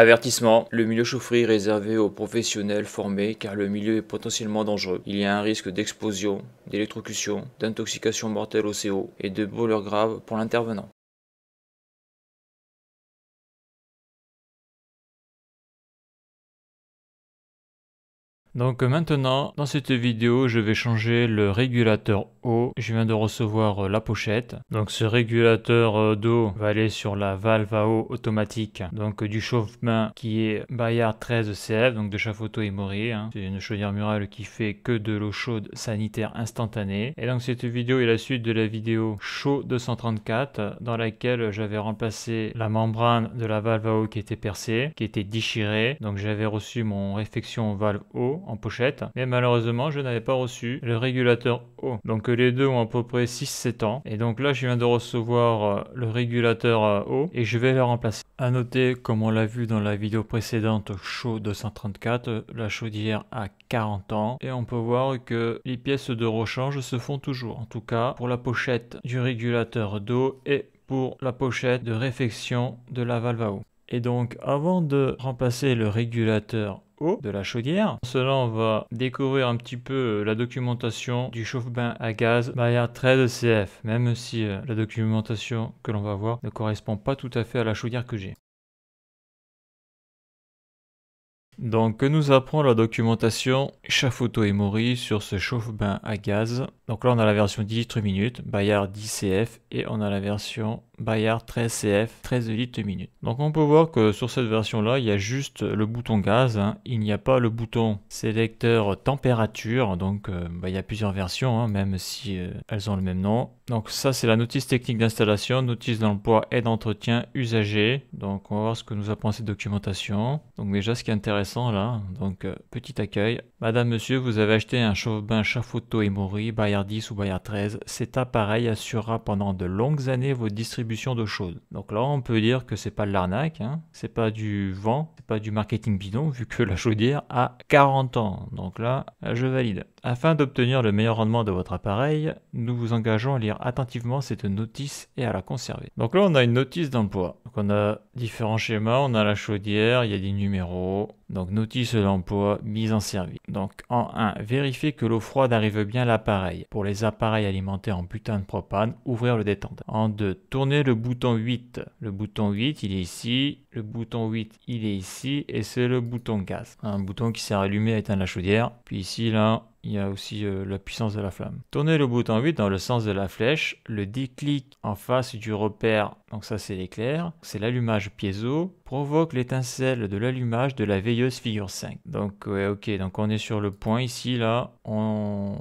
Avertissement, le milieu chaufferie est réservé aux professionnels formés car le milieu est potentiellement dangereux. Il y a un risque d'explosion, d'électrocution, d'intoxication mortelle au CO et de brûlures graves pour l'intervenant. Donc maintenant, dans cette vidéo, je vais changer le régulateur eau. Je viens de recevoir euh, la pochette. Donc ce régulateur euh, d'eau va aller sur la valve à eau automatique donc du chauffe-bain qui est Bayard 13 CF, donc de Chafoto et Mori. Hein. C'est une chaudière murale qui fait que de l'eau chaude sanitaire instantanée. Et donc cette vidéo est la suite de la vidéo chaud 234 dans laquelle j'avais remplacé la membrane de la valve à eau qui était percée, qui était déchirée. Donc j'avais reçu mon réfection valve eau pochette. Mais malheureusement, je n'avais pas reçu le régulateur eau. Donc les deux ont à peu près 6-7 ans. Et donc là, je viens de recevoir euh, le régulateur euh, eau et je vais le remplacer. À noter, comme on l'a vu dans la vidéo précédente chaud 234, la chaudière a 40 ans et on peut voir que les pièces de rechange se font toujours. En tout cas, pour la pochette du régulateur d'eau et pour la pochette de réfection de la valve à eau. Et donc, avant de remplacer le régulateur de la chaudière. Cela, on va découvrir un petit peu euh, la documentation du chauffe-bain à gaz Bayard 13 CF, même si euh, la documentation que l'on va voir ne correspond pas tout à fait à la chaudière que j'ai. Donc, que nous apprend la documentation Chafoto et Mori sur ce chauffe-bain à gaz? Donc là, on a la version 10 litres minute, Bayard 10 CF, et on a la version Bayard 13 CF 13 litres minute. Donc on peut voir que sur cette version là il y a juste le bouton gaz, hein. il n'y a pas le bouton sélecteur température, donc euh, bah, il y a plusieurs versions hein, même si euh, elles ont le même nom. Donc ça c'est la notice technique d'installation, notice d'emploi et d'entretien usagé. Donc on va voir ce que nous apprend cette documentation. Donc déjà ce qui est intéressant là, donc euh, petit accueil. Madame, monsieur, vous avez acheté un chauffe-bain Chafoto et Mori Bayard 10 ou Bayard 13. Cet appareil assurera pendant de longues années votre distribution d'eau chaude. Donc là, on peut dire que c'est pas de l'arnaque, hein. c'est pas du vent, c'est pas du marketing bidon, vu que la chaudière a 40 ans. Donc là, je valide. Afin d'obtenir le meilleur rendement de votre appareil, nous vous engageons à lire attentivement cette notice et à la conserver. Donc là, on a une notice d'emploi. Donc on a différents schémas, on a la chaudière, il y a des numéros. Donc notice d'emploi, mise en service. Donc en 1, vérifiez que l'eau froide arrive bien à l'appareil. Pour les appareils alimentés en butane propane, ouvrir le détente. En 2, tournez le bouton 8. Le bouton 8, il est ici. Le bouton 8, il est ici. Et c'est le bouton gaz. Un bouton qui sert à allumer et éteindre la chaudière. Puis ici, là, il y a aussi euh, la puissance de la flamme. Tournez le bouton 8 dans le sens de la flèche, le déclic en face du repère, donc ça c'est l'éclair, c'est l'allumage piezo, provoque l'étincelle de l'allumage de la veilleuse figure 5. Donc ouais, ok, donc on est sur le point ici, là, on,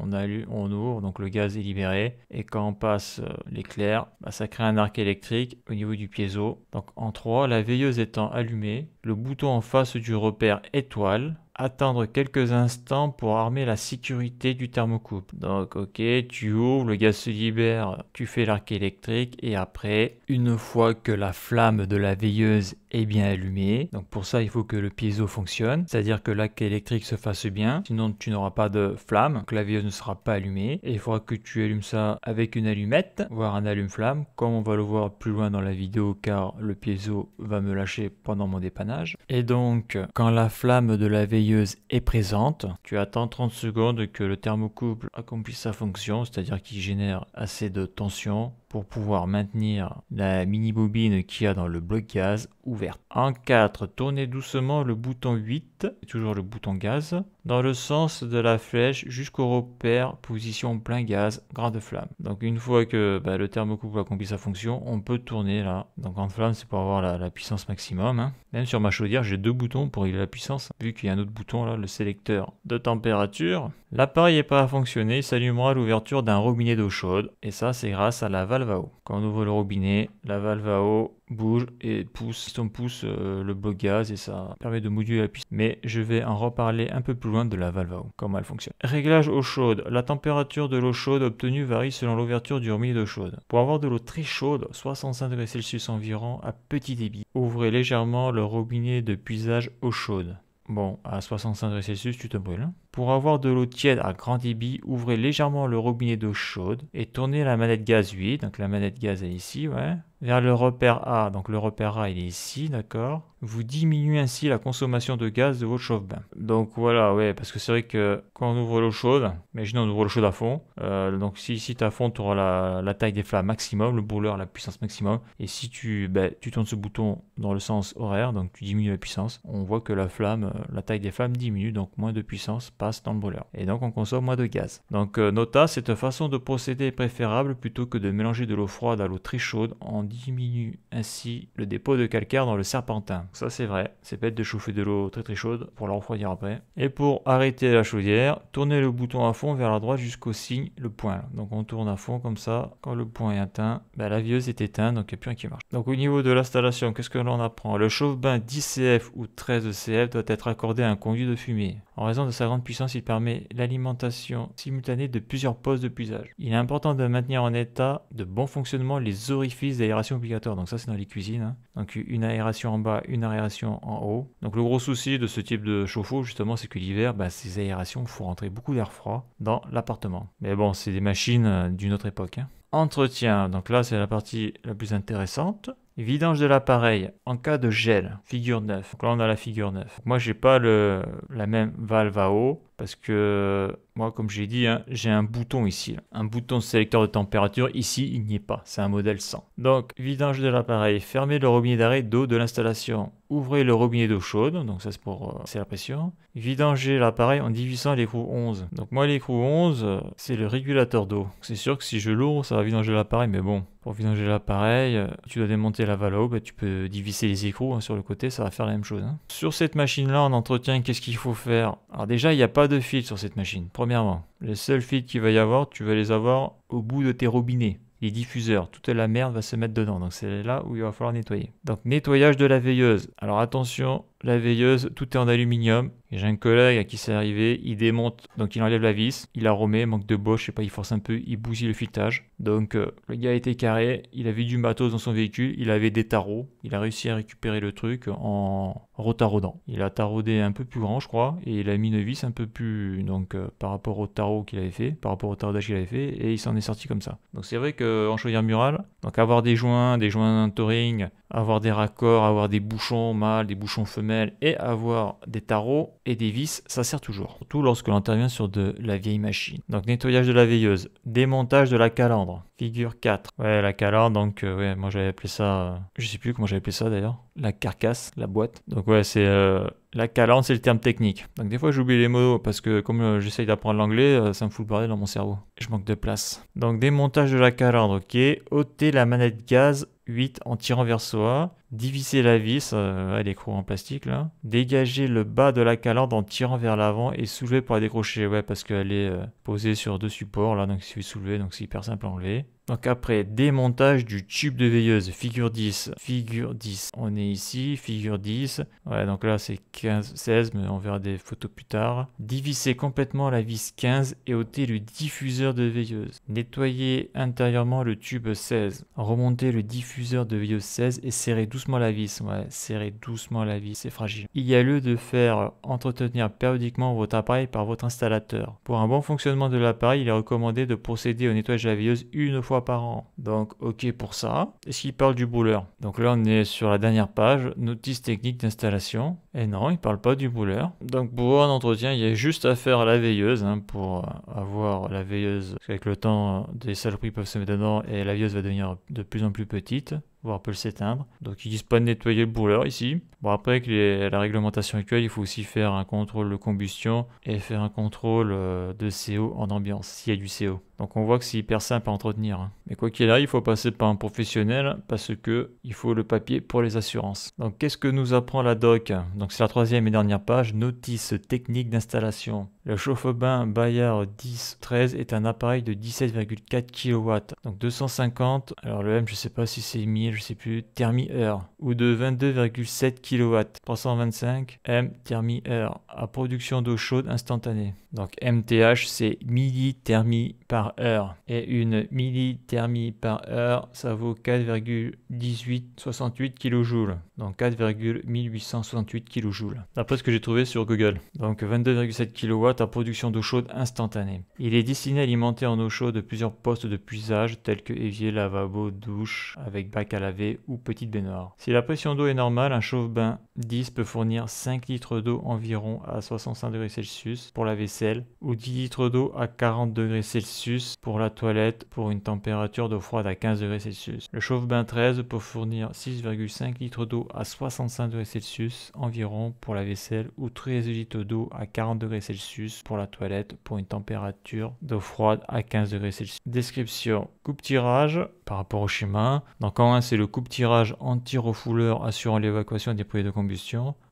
on ouvre, donc le gaz est libéré, et quand on passe euh, l'éclair, bah, ça crée un arc électrique au niveau du piezo. Donc en 3, la veilleuse étant allumée, le bouton en face du repère étoile, attendre quelques instants pour armer la sécurité du thermocouple. Donc ok, tu ouvres, le gaz se libère, tu fais l'arc électrique et après, une fois que la flamme de la veilleuse est bien allumée, donc pour ça il faut que le piezo fonctionne, c'est-à-dire que l'arc électrique se fasse bien, sinon tu n'auras pas de flamme, que la veilleuse ne sera pas allumée et il faudra que tu allumes ça avec une allumette, voire un allume-flamme, comme on va le voir plus loin dans la vidéo car le piezo va me lâcher pendant mon dépannage. Et donc quand la flamme de la veilleuse est présente. Tu attends 30 secondes que le thermocouple accomplisse sa fonction, c'est-à-dire qu'il génère assez de tension pour pouvoir maintenir la mini bobine qu'il y a dans le bloc gaz ouverte. En 4, tournez doucement le bouton 8, toujours le bouton gaz, dans le sens de la flèche jusqu'au repère position plein gaz, grande flamme. Donc une fois que bah, le thermocouple accompli sa fonction, on peut tourner là. Donc grande flamme, c'est pour avoir la, puissance maximum. Hein. Même sur ma chaudière, j'ai deux boutons pour régler la puissance, vu qu'il y a un autre bouton là, le sélecteur de température. L'appareil n'est pas à fonctionner, il s'allumera à l'ouverture d'un robinet d'eau chaude, et ça c'est grâce à la valve à eau. Quand on ouvre le robinet, la valve à eau bouge et pousse, on pousse euh, le bloc gaz et ça permet de moduler la puissance. Mais je vais en reparler un peu plus loin de la valve à eau, comment elle fonctionne. Réglage eau chaude. La température de l'eau chaude obtenue varie selon l'ouverture du robinet d'eau chaude. Pour avoir de l'eau très chaude, 65 degrés Celsius environ, à petit débit, ouvrez légèrement le robinet de puisage eau chaude. Bon, à 65 degrés Celsius, tu te brûles. Pour avoir de l'eau tiède à grand débit, ouvrez légèrement le robinet d'eau chaude et tournez la manette gaz 8. Donc la manette gaz est ici, ouais vers le repère A. Donc le repère A, est ici, d'accord Vous diminuez ainsi la consommation de gaz de votre chauffe-bain. Donc voilà, ouais, parce que c'est vrai que quand on ouvre l'eau chaude, imaginons on ouvre l'eau chaude à fond. Euh, donc si ici tu à fond, tu auras la, taille des flammes maximum, le brûleur, la puissance maximum. Et si tu, ben, tu tournes ce bouton dans le sens horaire, donc tu diminues la puissance, on voit que la flamme, euh, la taille des flammes diminue, donc moins de puissance dans le brûleur. Et donc on consomme moins de gaz. Donc euh, nota, cette façon de procéder est préférable plutôt que de mélanger de l'eau froide à l'eau très chaude en diminue ainsi le dépôt de calcaire dans le serpentin. Ça c'est vrai, c'est bête de chauffer de l'eau très très chaude pour la refroidir après. Et pour arrêter la chaudière, tournez le bouton à fond vers la droite jusqu'au signe, le point. Donc on tourne à fond comme ça, quand le point est atteint, ben, la vieuse est éteinte, donc il n'y a plus rien qui marche. Donc au niveau de l'installation, qu'est-ce que l'on apprend? Le chauffe-bain 10 CF ou 13 CF doit être accordé à un conduit de fumée. En raison de sa grande puissance, il permet l'alimentation simultanée de plusieurs postes de puisage. Il est important de maintenir en état de bon fonctionnement les orifices d'aération obligatoires. Donc ça c'est dans les cuisines. Hein. Donc une aération en bas, une aération en haut. Donc le gros souci de ce type de chauffe-eau justement c'est que l'hiver, bah, ces aérations font rentrer beaucoup d'air froid dans l'appartement. Mais bon, c'est des machines euh, d'une autre époque. Hein. Entretien, donc là c'est la partie la plus intéressante. Vidange de l'appareil en cas de gel, figure 9. Donc là on a la figure 9. Moi j'ai pas le, la même valve à eau parce que moi comme j'ai dit hein, j'ai un bouton ici. Un bouton sélecteur de température ici il n'y est pas. C'est un modèle 100. Donc vidange de l'appareil, fermez le robinet d'arrêt d'eau de l'installation. Ouvrez le robinet d'eau chaude, donc ça c'est pour euh, la pression. Vidanger l'appareil en divisant l'écrou 11. Donc moi l'écrou 11 euh, c'est le régulateur d'eau. C'est sûr que si je l'ouvre ça va vidanger l'appareil mais bon pour vidanger l'appareil, euh, tu dois démonter la valve bah, tu peux diviser les écrous hein, sur le côté, ça va faire la même chose. Hein. Sur cette machine-là, en entretien, qu'est-ce qu'il faut faire? Alors déjà, il n'y a pas de fil sur cette machine, premièrement. Les seuls fils qu'il va y avoir, tu vas les avoir au bout de tes robinets les diffuseurs, toute la merde va se mettre dedans. Donc c'est là où il va falloir nettoyer. Donc nettoyage de la veilleuse. Alors attention, la veilleuse, tout est en aluminium. J'ai un collègue à qui c'est arrivé, il démonte, donc il enlève la vis, il a remet, manque de bois, je sais pas, il force un peu, il bousille le filetage. Donc euh, le gars été carré, il avait du matos dans son véhicule, il avait des tarots, il a réussi à récupérer le truc en rotaraudant. Il a taraudé un peu plus grand, je crois, et il a mis une vis un peu plus, donc euh, par rapport au tarot qu'il avait fait, par rapport au taraudage qu'il avait fait, et il s'en est sorti comme ça. Donc c'est vrai qu'en chaudière murale, donc avoir des joints, des joints touring, avoir des raccords, avoir des bouchons mâles, des bouchons femelles et avoir des tarots et des vis, ça sert toujours. Surtout lorsque l'on intervient sur de la vieille machine. Donc nettoyage de la veilleuse, démontage de la calandre, figure 4. Ouais, la calandre, donc euh, ouais, moi j'avais appelé ça, euh, je sais plus comment j'avais appelé ça d'ailleurs, la carcasse, la boîte. Donc ouais, c'est euh, la calandre, c'est le terme technique. Donc des fois j'oublie les mots parce que comme j'essaye d'apprendre l'anglais, ça me fout le bordel dans mon cerveau. Je manque de place. Donc démontage de la calandre, ok. ôter la manette gaz 8 en tirant vers soi, diviser la vis, euh, l'écrou en plastique là, dégager le bas de la calandre en tirant vers l'avant et soulever pour la décrocher, ouais parce qu'elle est euh, posée sur deux supports là donc il suffit de soulever donc c'est hyper simple à enlever. Donc après, démontage du tube de veilleuse, figure 10, figure 10. On est ici, figure 10. Ouais, donc là c'est 15, 16, mais on verra des photos plus tard. Diviser complètement la vis 15 et ôter le diffuseur de veilleuse. Nettoyer intérieurement le tube 16. Remonter le diffuseur de veilleuse 16 et serrer doucement la vis. Ouais, serrer doucement la vis, c'est fragile. Il y a lieu de faire entretenir périodiquement votre appareil par votre installateur. Pour un bon fonctionnement de l'appareil, il est recommandé de procéder au nettoyage de la veilleuse une fois par an. Donc ok pour ça. Est-ce qu'il parle du brûleur Donc là on est sur la dernière page, notice technique d'installation. Et non, il parle pas du brûleur. Donc pour un entretien, il y a juste à faire la veilleuse hein, pour avoir la veilleuse. Avec le temps, des saloperies peuvent se mettre dedans et la veilleuse va devenir de plus en plus petite voire peut s'éteindre. Donc ils disent pas de nettoyer le brûleur ici. Bon après avec la réglementation actuelle, il faut aussi faire un contrôle de combustion et faire un contrôle euh, de CO en ambiance s'il y a du CO. Donc on voit que c'est hyper simple à entretenir. Hein. Mais quoi qu'il arrive, il faut passer par un professionnel parce que il faut le papier pour les assurances. Donc qu'est-ce que nous apprend la doc? Donc c'est la troisième et dernière page, notice technique d'installation. Le chauffe-bain Bayard 1013 est un appareil de 17,4 kW, donc 250, alors le M je sais pas si c'est 1000, je sais plus, thermi-heure, ou de 22,7 kW, 325 M thermi-heure, à production d'eau chaude instantanée. Donc MTH, c'est millithermie par heure. Et une millithermie par heure, ça vaut 4,1868 kJ. Donc 4,1868 kJ. D'après ce que j'ai trouvé sur Google. Donc 22,7 kW à production d'eau chaude instantanée. Il est destiné à alimenter en eau chaude plusieurs postes de puisage tels que évier, lavabo, douche avec bac à laver ou petite baignoire. Si la pression d'eau est normale, un chauffe-bain 10 peut fournir 5 litres d'eau environ à 65 degrés Celsius pour la vaisselle ou 10 litres d'eau à 40 degrés Celsius pour la toilette pour une température d'eau froide à 15 degrés Celsius. Le chauffe-bain 13 peut fournir 6,5 litres d'eau à 65 degrés Celsius environ pour la vaisselle ou 13 litres d'eau à 40 degrés Celsius pour la toilette pour une température d'eau froide à 15 degrés Celsius. Description coupe-tirage par rapport au schéma. Donc en 1 c'est le coupe-tirage anti-refouleur assurant l'évacuation des produits de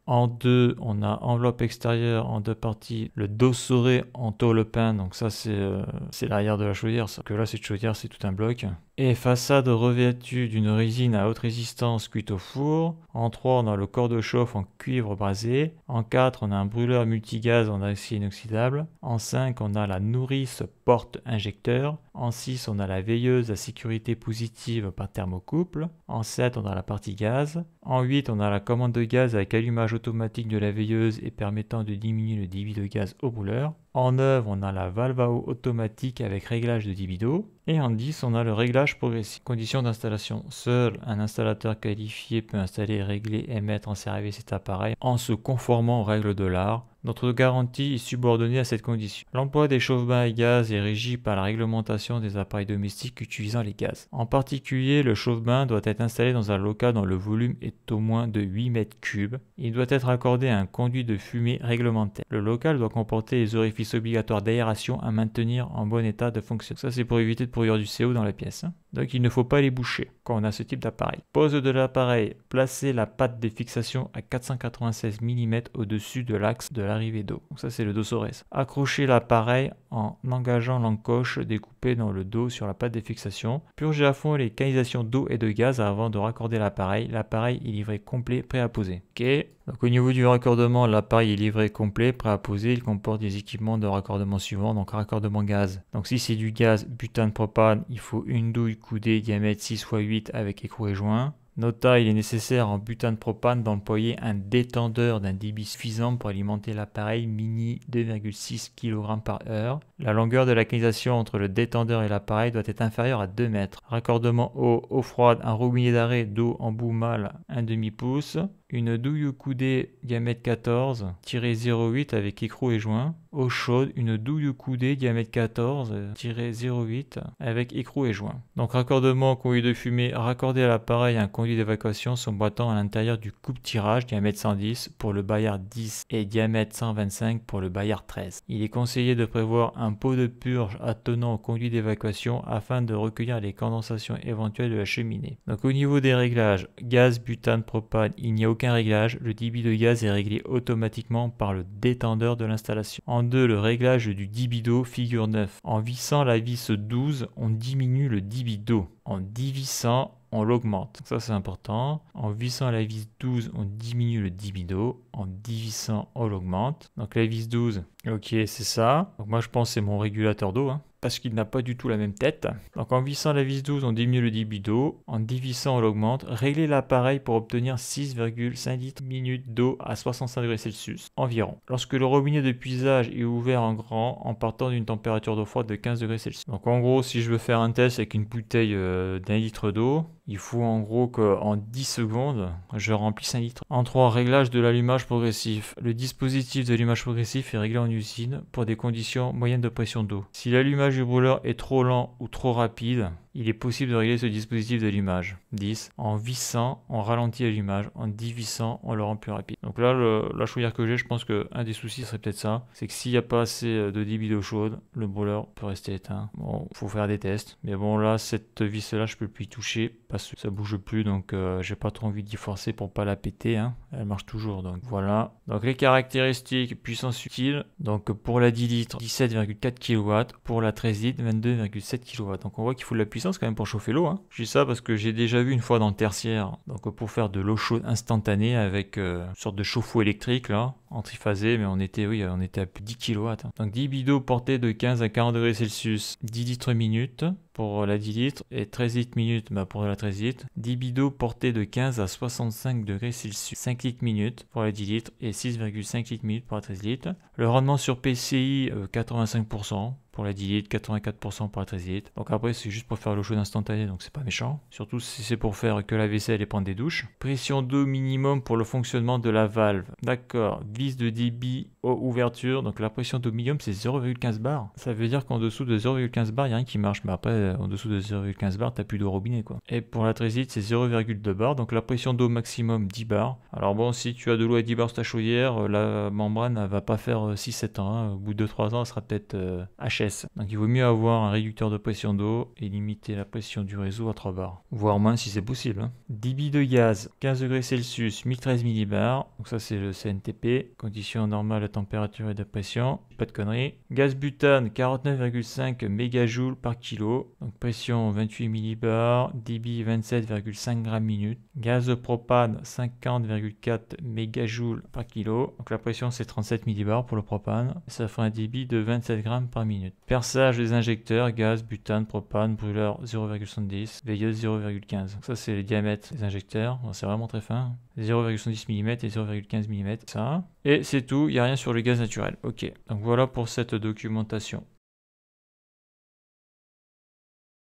En deux, on a enveloppe extérieure en deux parties, le dossoré en tôle peint, donc ça c'est euh, l'arrière de la chaudière, que là cette chaudière c'est tout un bloc. Et façade revêtue d'une résine à haute résistance cuite au four. En 3, on a le corps de chauffe en cuivre brasé. En 4, on a un brûleur multigaz en acier inoxydable. En 5, on a la nourrice porte injecteur. En 6, on a la veilleuse à sécurité positive par thermocouple. En 7, on a la partie gaz. En 8, on a la commande de gaz avec allumage automatique de la veilleuse et permettant de diminuer le débit de gaz au brûleur. En œuvre, on a la valve automatique avec réglage de d'eau. Et en 10, on a le réglage progressif. Conditions d'installation. Seul un installateur qualifié peut installer, régler et mettre en service cet appareil en se conformant aux règles de l'art. Notre garantie est subordonnée à cette condition. L'emploi des chauffe-bains à gaz est régi par la réglementation des appareils domestiques utilisant les gaz. En particulier, le chauffe-bain doit être installé dans un local dont le volume est au moins de 8 mètres cubes. Il doit être accordé à un conduit de fumée réglementaire. Le local doit comporter les orifices obligatoires d'aération à maintenir en bon état de fonction. Ça, c'est pour éviter de produire du CO dans la pièce. Donc il ne faut pas les boucher quand on a ce type d'appareil. Pose de l'appareil, placez la patte de fixation à 496 mm au-dessus de l'axe de l'arrivée d'eau. Ça c'est le dossores. Accrochez l'appareil en engageant l'encoche découpée dans le dos sur la patte de fixation. Purgez à fond les canalisations d'eau et de gaz avant de raccorder l'appareil. L'appareil est livré complet, prêt à poser. Ok. Donc au niveau du raccordement, l'appareil est livré complet, prêt à poser. Il comporte des équipements de raccordement suivants. Donc raccordement gaz. Donc si c'est du gaz butane propane, il faut une douille coudée diamètre 6 x 8 avec écrou et joint. Nota, il est nécessaire en butane propane d'employer un détendeur d'un débit suffisant pour alimenter l'appareil mini 2,6 kg par heure. La longueur de la canalisation entre le détendeur et l'appareil doit être inférieure à 2 mètres. Raccordement eau, eau froide, un robinet d'arrêt d'eau en bout mâle, 1 demi pouce. Une douille coudée diamètre 14, 08 avec écrou et joint eau chaude, une douille coudée diamètre 14-08 avec écrou et joint. Donc raccordement conduit de fumée raccordé à l'appareil un conduit d'évacuation s'emboîtant à l'intérieur du coupe-tirage diamètre 110 pour le Bayard 10 et diamètre 125 pour le Bayard 13. Il est conseillé de prévoir un pot de purge attenant au conduit d'évacuation afin de recueillir les condensations éventuelles de la cheminée. Donc au niveau des réglages, gaz, butane, propane, il n'y a réglage, le débit de gaz est réglé automatiquement par le détendeur de l'installation. 2. Le réglage du dibido, figure 9. En vissant la vis 12, on diminue le dibido. En divisant, on l'augmente. Ça, c'est important. En vissant la vis 12, on diminue le dibido. En divisant, on l'augmente. Donc la vis 12, ok, c'est ça. Donc moi, je pense c'est mon régulateur d'eau. Hein parce qu'il n'a pas du tout la même tête. Donc en vissant la vis 12, on diminue le débit d'eau, en divisant, on l'augmente. Réglez l'appareil pour obtenir 6,5 litres minutes d'eau à 65 degrés Celsius environ. Lorsque le robinet de puisage est ouvert en grand en partant d'une température d'eau froide de 15 degrés Celsius. Donc en gros, si je veux faire un test avec une bouteille euh, d'un litre d'eau, il faut en gros qu'en 10 secondes, je remplisse un litre. En 3, réglage de l'allumage progressif. Le dispositif d'allumage progressif est réglé en usine pour des conditions moyennes de pression d'eau. Si l'allumage du brûleur est trop lent ou trop rapide, il est possible de régler ce dispositif d'allumage. 10. En vissant, on ralentit l'allumage. En dévissant, on le rend plus rapide. Donc là, la chaudière que j'ai, je pense qu'un des soucis serait peut-être ça. C'est que s'il n'y a pas assez euh, de débit d'eau chaude, le brûleur peut rester éteint. Bon, faut faire des tests. Mais bon, là, cette vis-là, je peux plus y toucher parce que ça bouge plus. Donc, euh, j'ai pas trop envie d'y forcer pour pas la péter. Hein. Elle marche toujours. Donc voilà. Donc les caractéristiques, puissance utile. Donc pour la 10 litres, 17,4 kW. Pour la 13 litres, 22,7 kW. Donc on voit qu'il faut de la puissance puissance quand même pour chauffer l'eau. Hein. Je dis ça parce que j'ai déjà vu une fois dans le tertiaire, donc pour faire de l'eau chaude instantanée avec euh, une sorte de chauffe-eau électrique là, en triphasé, mais on était, on était à 10 kW. Donc 10 bidots portés de 15 à 40 degrés Celsius, 10 litres minute pour la 10 litres et 13 litres minute bah, pour la 13 litres. 10 bidots portés de 15 à 65 degrés Celsius, 5 litres minute pour la 10 litres et 6,5 litres minute pour la 13 litres. Le rendement sur PCI 85%, euh, pour la 10 litres, 84% pour la 13 litres. Donc après, c'est juste pour faire l'eau chaude instantanée, donc c'est pas méchant. Surtout si c'est pour faire que la vaisselle et prendre des douches. Pression d'eau minimum pour le fonctionnement de la valve. D'accord. Vis de débit aux ouvertures. Donc la pression d'eau minimum, c'est 0,15 bar. Ça veut dire qu'en dessous de 0,15 bar, il n'y a rien qui marche. Mais après, en dessous de 0,15 bar, t'as plus d'eau robinet, quoi. Et pour la 13 litres, c'est 0,2 bar. Donc la pression d'eau maximum, 10 bar. Alors bon, si tu as de l'eau à 10 bar sur ta chaudière, euh, la membrane, elle va pas faire 6-7 euh, ans. Hein. Au bout de 2-3 ans, elle sera peut-être HS. Donc il vaut mieux avoir un réducteur de pression d'eau et limiter la pression du réseau à 3 bars, voire moins si c'est possible. Hein. Débit de gaz 15 degrés Celsius 1013 millibars, donc ça c'est le CNTP, conditions normales de température et de pression, pas de conneries. Gaz butane 49,5 mégajoules par kilo, donc pression 28 millibars, débit 27,5 grammes minute. Gaz propane 50,4 mégajoules par kilo, donc la pression c'est 37 millibars pour le propane, ça fera un débit de 27 grammes par minute. Perçage des injecteurs, gaz, butane, propane, brûleur 0,70, veilleuse 0,15. Ça c'est les diamètres des injecteurs, c'est vraiment très fin. 0,70 mm et 0,15 mm, ça. Et c'est tout, il n'y a rien sur le gaz naturel. Ok, donc voilà pour cette documentation.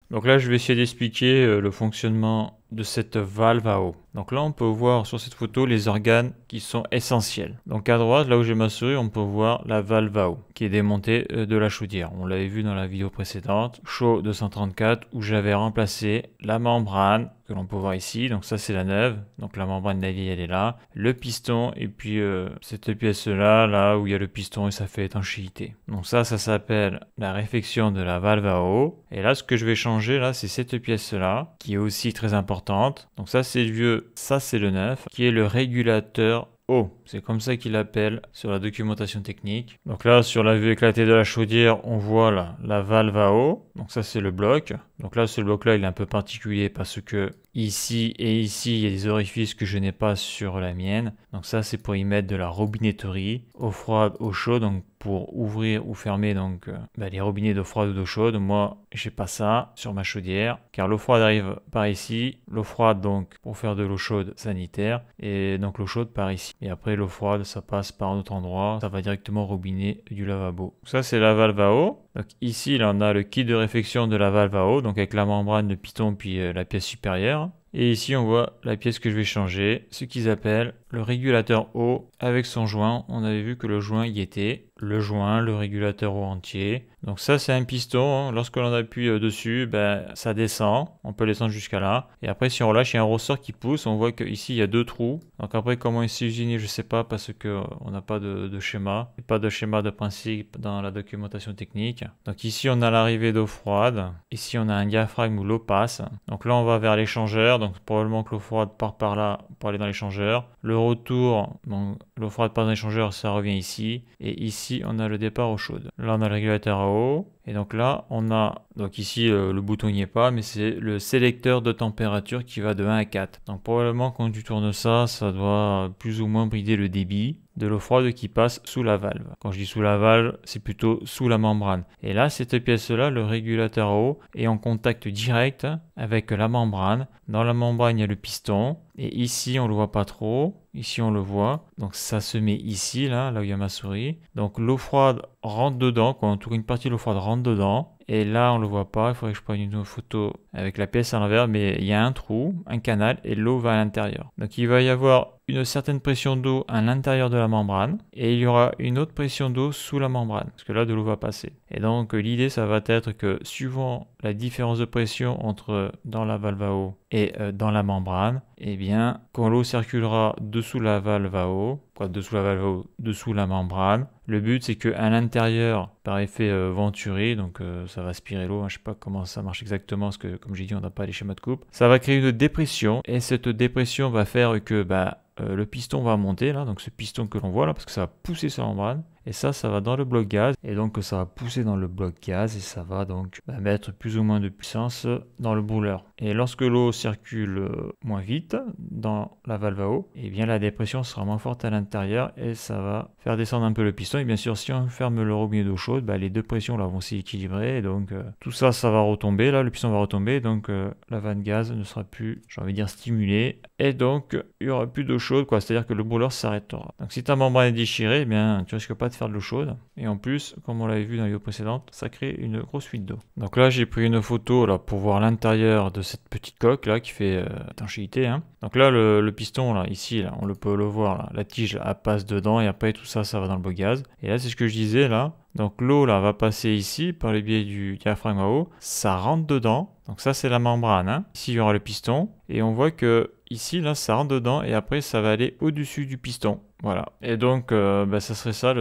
Donc là, je vais essayer d'expliquer euh, le fonctionnement de cette valve à eau. Donc là, on peut voir sur cette photo les organes qui sont essentiels. Donc à droite, là où j'ai ma souris, on peut voir la valve à eau qui est démontée euh, de la chaudière. On l'avait vu dans la vidéo précédente, chaud 234, où j'avais remplacé la membrane que l'on peut voir ici. Donc ça, c'est la neuve. Donc la membrane d'avis, elle est là. Le piston et puis euh, cette pièce-là, là où il y a le piston et ça fait étanchéité. Donc ça, ça s'appelle la réfection de la valve à eau. Et là, ce que je vais changer, là, c'est cette pièce-là qui est aussi très importante. Donc ça, c'est vieux ça c'est le 9, qui est le régulateur eau. C'est comme ça qu'il appelle sur la documentation technique. Donc là, sur la vue éclatée de la chaudière, on voit là, la valve à eau. Donc ça, c'est le bloc. Donc là, ce bloc-là, il est un peu particulier parce que ici et ici, il y a des orifices que je n'ai pas sur la mienne. Donc ça, c'est pour y mettre de la robinetterie, eau froide, eau chaude. Donc pour ouvrir ou fermer donc euh, bah, les robinets d'eau froide ou d'eau chaude. Moi, j'ai pas ça sur ma chaudière car l'eau froide arrive par ici, l'eau froide donc pour faire de l'eau chaude sanitaire et donc l'eau chaude par ici. Et après l'eau froide, ça passe par un autre endroit, ça va directement au robinet du lavabo. Ça c'est la valve à eau. Donc ici, là, on a le kit de réflexion de la valve à eau, donc avec la membrane, de piton puis euh, la pièce supérieure. Et ici, on voit la pièce que je vais changer, ce qu'ils appellent le régulateur eau avec son joint. On avait vu que le joint y était. Le joint, le régulateur eau entier. Donc ça, c'est un piston. Hein. Lorsque l'on appuie euh, dessus, ben, ça descend. On peut descendre jusqu'à là. Et après, si on relâche, il y a un ressort qui pousse. On voit qu'ici, il y a deux trous. Donc après, comment il s'est usiné, je sais pas parce que euh, on n'a pas de, schéma. Pas de schéma de principe dans la documentation technique. Donc ici, on a l'arrivée d'eau froide. Ici, on a un diaphragme où l'eau passe. Donc là, on va vers l'échangeur. Donc probablement que l'eau froide part par là pour aller dans l'échangeur. Le retour, donc l'eau froide par l'échangeur, ça revient ici. Et ici, on a le départ eau chaude. Là, on a le régulateur à eau. Et donc là, on a, donc ici, euh, le bouton n'y est pas, mais c'est le sélecteur de température qui va de 1 à 4. Donc probablement quand tu tournes ça, ça doit plus ou moins brider le débit de l'eau froide qui passe sous la valve. Quand je dis sous la valve, c'est plutôt sous la membrane. Et là, cette pièce-là, le régulateur à eau, est en contact direct avec la membrane. Dans la membrane, il y a le piston. Et ici, on le voit pas trop. Ici, on le voit. Donc, ça se met ici, là, là où il y a ma souris. Donc, l'eau froide rentre dedans. Quand on tourne une partie, l'eau froide rentre dedans. Et là, on le voit pas. Il faudrait que je prenne une photo avec la pièce à l'envers. Mais il y a un trou, un canal, et l'eau va à l'intérieur. Donc, il va y avoir une certaine pression d'eau à l'intérieur de la membrane et il y aura une autre pression d'eau sous la membrane parce que là de l'eau va passer. Et donc l'idée ça va être que suivant la différence de pression entre dans la valve à eau et euh, dans la membrane, eh bien quand l'eau circulera dessous la valve à eau, quoi dessous la valve à eau, dessous la membrane, le but c'est que à l'intérieur par effet euh, Venturi, donc euh, ça va aspirer l'eau, hein, je sais pas comment ça marche exactement parce que comme j'ai dit on n'a pas les schémas de coupe, ça va créer une dépression et cette dépression va faire que bah euh, le piston va monter là, donc ce piston que l'on voit là, parce que ça va pousser sur la membrane, Et ça, ça va dans le bloc gaz. Et donc ça va pousser dans le bloc gaz et ça va donc bah, mettre plus ou moins de puissance dans le brûleur. Et lorsque l'eau circule moins vite dans la valve à eau, et eh bien la dépression sera moins forte à l'intérieur et ça va faire descendre un peu le piston. Et bien sûr, si on ferme le robinet d'eau chaude, bah, les deux pressions là vont s'équilibrer. Donc euh, tout ça, ça va retomber. Là, le piston va retomber. Donc euh, la vanne gaz ne sera plus, j'ai envie de dire, stimulée. Et donc il n'y aura plus d'eau chaude, quoi. C'est-à-dire que le brûleur s'arrêtera. Donc si ta membrane est déchirée, eh bien tu risques pas de faire de l'eau chaude. Et en plus, comme on l'avait vu dans la vidéo précédente, ça crée une grosse fuite d'eau. Donc là, j'ai pris une photo pour voir l'intérieur de cette petite coque là qui fait euh, étanchéité. Hein. Donc là, le, piston là, ici, on le peut le voir là, la tige passe dedans et après tout ça, ça va dans le beau gaz. Et là, c'est ce que je disais là. Donc l'eau là va passer ici par le biais du diaphragme à eau, ça rentre dedans. Donc ça c'est la membrane. Hein. Ici il y aura le piston et on voit que ici là ça rentre dedans et après ça va aller au-dessus du piston. Voilà. Et donc, euh, bah, ça serait ça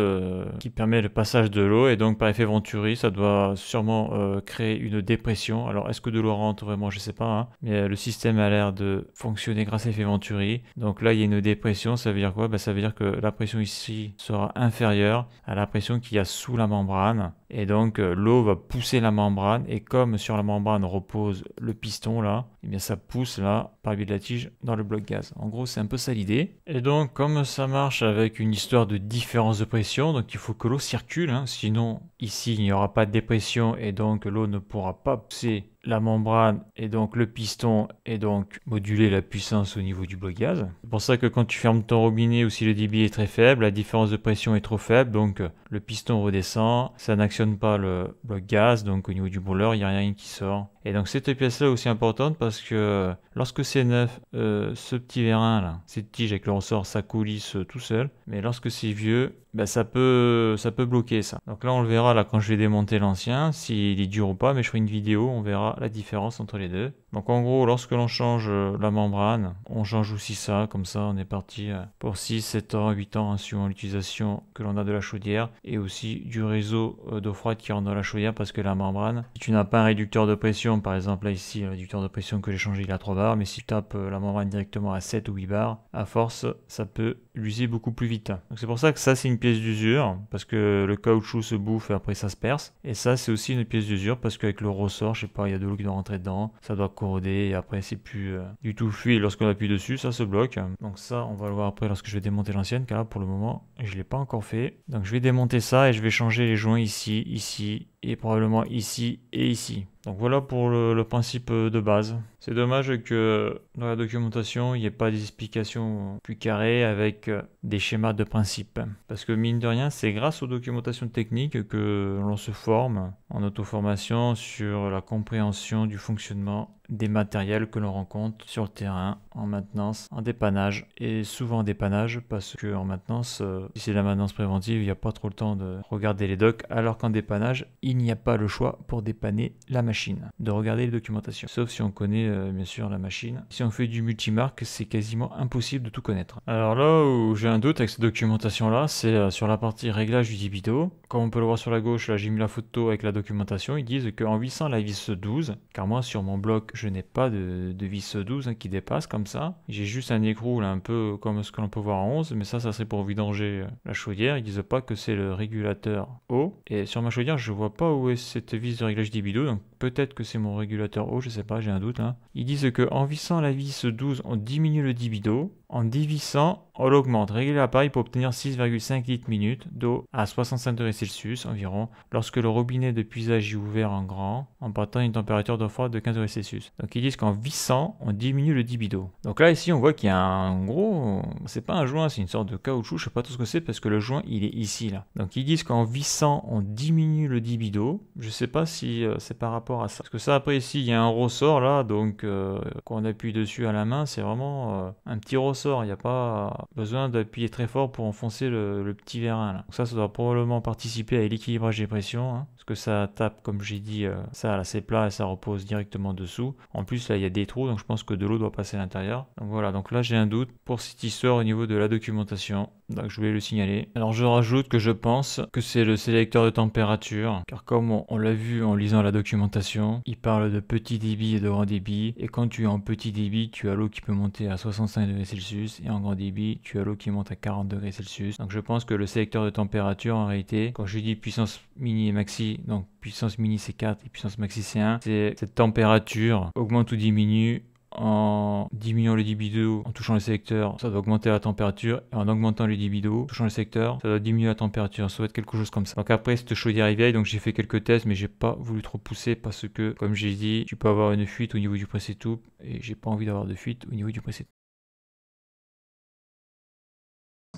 qui permet le passage de l'eau. Et donc, par effet Venturi, ça doit sûrement euh, créer une dépression. Alors, est-ce que de l'eau rentre vraiment? Je sais pas. Hein. Mais euh, le système a l'air de fonctionner grâce à effet Venturi. Donc là, il y a une dépression. Ça veut dire quoi? Bah, Ça veut dire que la pression ici sera inférieure à la pression qu'il y a sous la membrane. Et donc, l'eau va pousser la membrane. Et comme sur la membrane repose le piston là, et eh bien ça pousse là, par le biais de la tige, dans le bloc gaz. En gros, c'est un peu ça l'idée. Et donc, comme ça avec une histoire de différence de pression, donc il faut que l'eau circule, hein. sinon ici il n'y aura pas de dépression et donc l'eau ne pourra pas pousser la membrane et donc le piston et donc moduler la puissance au niveau du bloc gaz. C'est pour ça que quand tu fermes ton robinet ou si le débit est très faible, la différence de pression est trop faible, donc le piston redescend, ça n'actionne pas le bloc gaz, donc au niveau du brûleur, il n'y a rien qui sort. Et donc cette pièce-là est aussi importante parce que lorsque c'est neuf, euh, ce petit vérin là, cette tige avec le ressort, ça coulisse tout seul. Mais lorsque c'est vieux, ben, ça, peut, ça peut bloquer ça. Donc là on le verra là quand je vais démonter l'ancien, s'il est dur ou pas, mais je ferai une vidéo, on verra la différence entre les deux. Donc en gros, lorsque l'on change euh, la membrane, on change aussi ça, comme ça on est parti euh, pour 6, 7 ans, 8 ans, hein, suivant l'utilisation que l'on a de la chaudière, et aussi du réseau euh, d'eau froide qui rentre dans la chaudière, parce que la membrane, si tu n'as pas un réducteur de pression, par exemple là ici, le réducteur de pression que j'ai changé il a 3 bars, mais si tu tapes la membrane directement à 7 ou 8 bars, à force, ça peut l'user beaucoup plus vite. Donc c'est pour ça que ça c'est une pièce d'usure, parce que le caoutchouc se bouffe et après ça se perce, et ça c'est aussi une pièce d'usure, parce qu'avec le ressort, je sais pas, il y a de l'eau qui doit rentrer dedans, ça doit corroder et après c'est plus euh, du tout fluide. Lorsqu'on appuie dessus, ça se bloque. Donc ça, on va le voir après lorsque je vais démonter l'ancienne, car là pour le moment, je l'ai pas encore fait. Donc je vais démonter ça et je vais changer les joints ici, ici et probablement ici et ici. Donc voilà pour le, principe de base. C'est dommage que dans la documentation, il n'y ait pas des explications plus carrées avec des schémas de principe. Parce que mine de rien, c'est grâce aux documentations techniques que l'on se forme en auto-formation sur la compréhension du fonctionnement des matériels que l'on rencontre sur le terrain en maintenance, en dépannage et souvent en dépannage parce que en maintenance, euh, si c'est la maintenance préventive, il n'y a pas trop le temps de regarder les docs alors qu'en dépannage, il n'y a pas le choix pour dépanner la machine, de regarder les documentations. Sauf si on connaît euh, bien sûr la machine. Si on fait du multimarque, c'est quasiment impossible de tout connaître. Alors là où j'ai un doute avec cette documentation là, c'est euh, sur la partie réglage du débito. Comme on peut le voir sur la gauche, là j'ai mis la photo avec la documentation, ils disent qu'en 800 la vis 12, car moi sur mon bloc je n'ai pas de, vis 12 hein, qui dépasse comme ça. J'ai juste un écrou un peu comme ce que l'on peut voir en 11, mais ça, ça serait pour vidanger euh, la chaudière. Ils disent pas que c'est le régulateur haut. Et sur ma chaudière, je vois pas où est cette vis de réglage d'Ibido, donc peut-être que c'est mon régulateur haut, je sais pas, j'ai un doute là. Ils disent que en vissant la vis 12, on diminue le dibido. En dévissant, on l'augmente. Régler l'appareil pour obtenir 6,5 litres d'eau à 65 degrés Celsius environ lorsque le robinet de puisage est ouvert en grand en partant une température d'eau froide de 15 degrés Celsius. Donc ils disent qu'en vissant, on diminue le dibido. Donc là ici on voit qu'il y a un gros, c'est pas un joint, c'est une sorte de caoutchouc, je sais pas tout ce que c'est parce que le joint il est ici là. Donc ils disent qu'en vissant, on diminue le dibido. Je sais pas si euh, c'est par rapport à ça. Parce que ça après ici il y a un ressort là, donc euh, quand on appuie dessus à la main, c'est vraiment euh, un petit ressort il n'y a pas besoin d'appuyer très fort pour enfoncer le, petit vérin. Là. Donc ça, ça doit probablement participer à l'équilibrage des pressions. Hein. Que ça tape, comme j'ai dit, euh, ça là c'est plat et ça repose directement dessous. En plus là il y a des trous, donc je pense que de l'eau doit passer à l'intérieur. Donc voilà, donc là j'ai un doute pour cette histoire au niveau de la documentation. Donc je voulais le signaler. Alors je rajoute que je pense que c'est le sélecteur de température, car comme on, l'a vu en lisant la documentation, il parle de petit débit et de grand débit, et quand tu es en petit débit, tu as l'eau qui peut monter à 65 degrés Celsius, et en grand débit, tu as l'eau qui monte à 40 degrés Celsius. Donc je pense que le sélecteur de température en réalité, quand je dis puissance mini et maxi, donc puissance mini c'est 4 et puissance maxi c'est 1, c'est cette température augmente ou diminue en diminuant le d'eau, en touchant le sélecteur, ça doit augmenter la température. Et en augmentant le d'eau, en touchant le sélecteur, ça doit diminuer la température. Ça doit être quelque chose comme ça. Donc après, cette chaudière est donc j'ai fait quelques tests, mais j'ai pas voulu trop pousser parce que, comme j'ai dit, tu peux avoir une fuite au niveau du pressé tout et j'ai pas envie d'avoir de fuite au niveau du pressé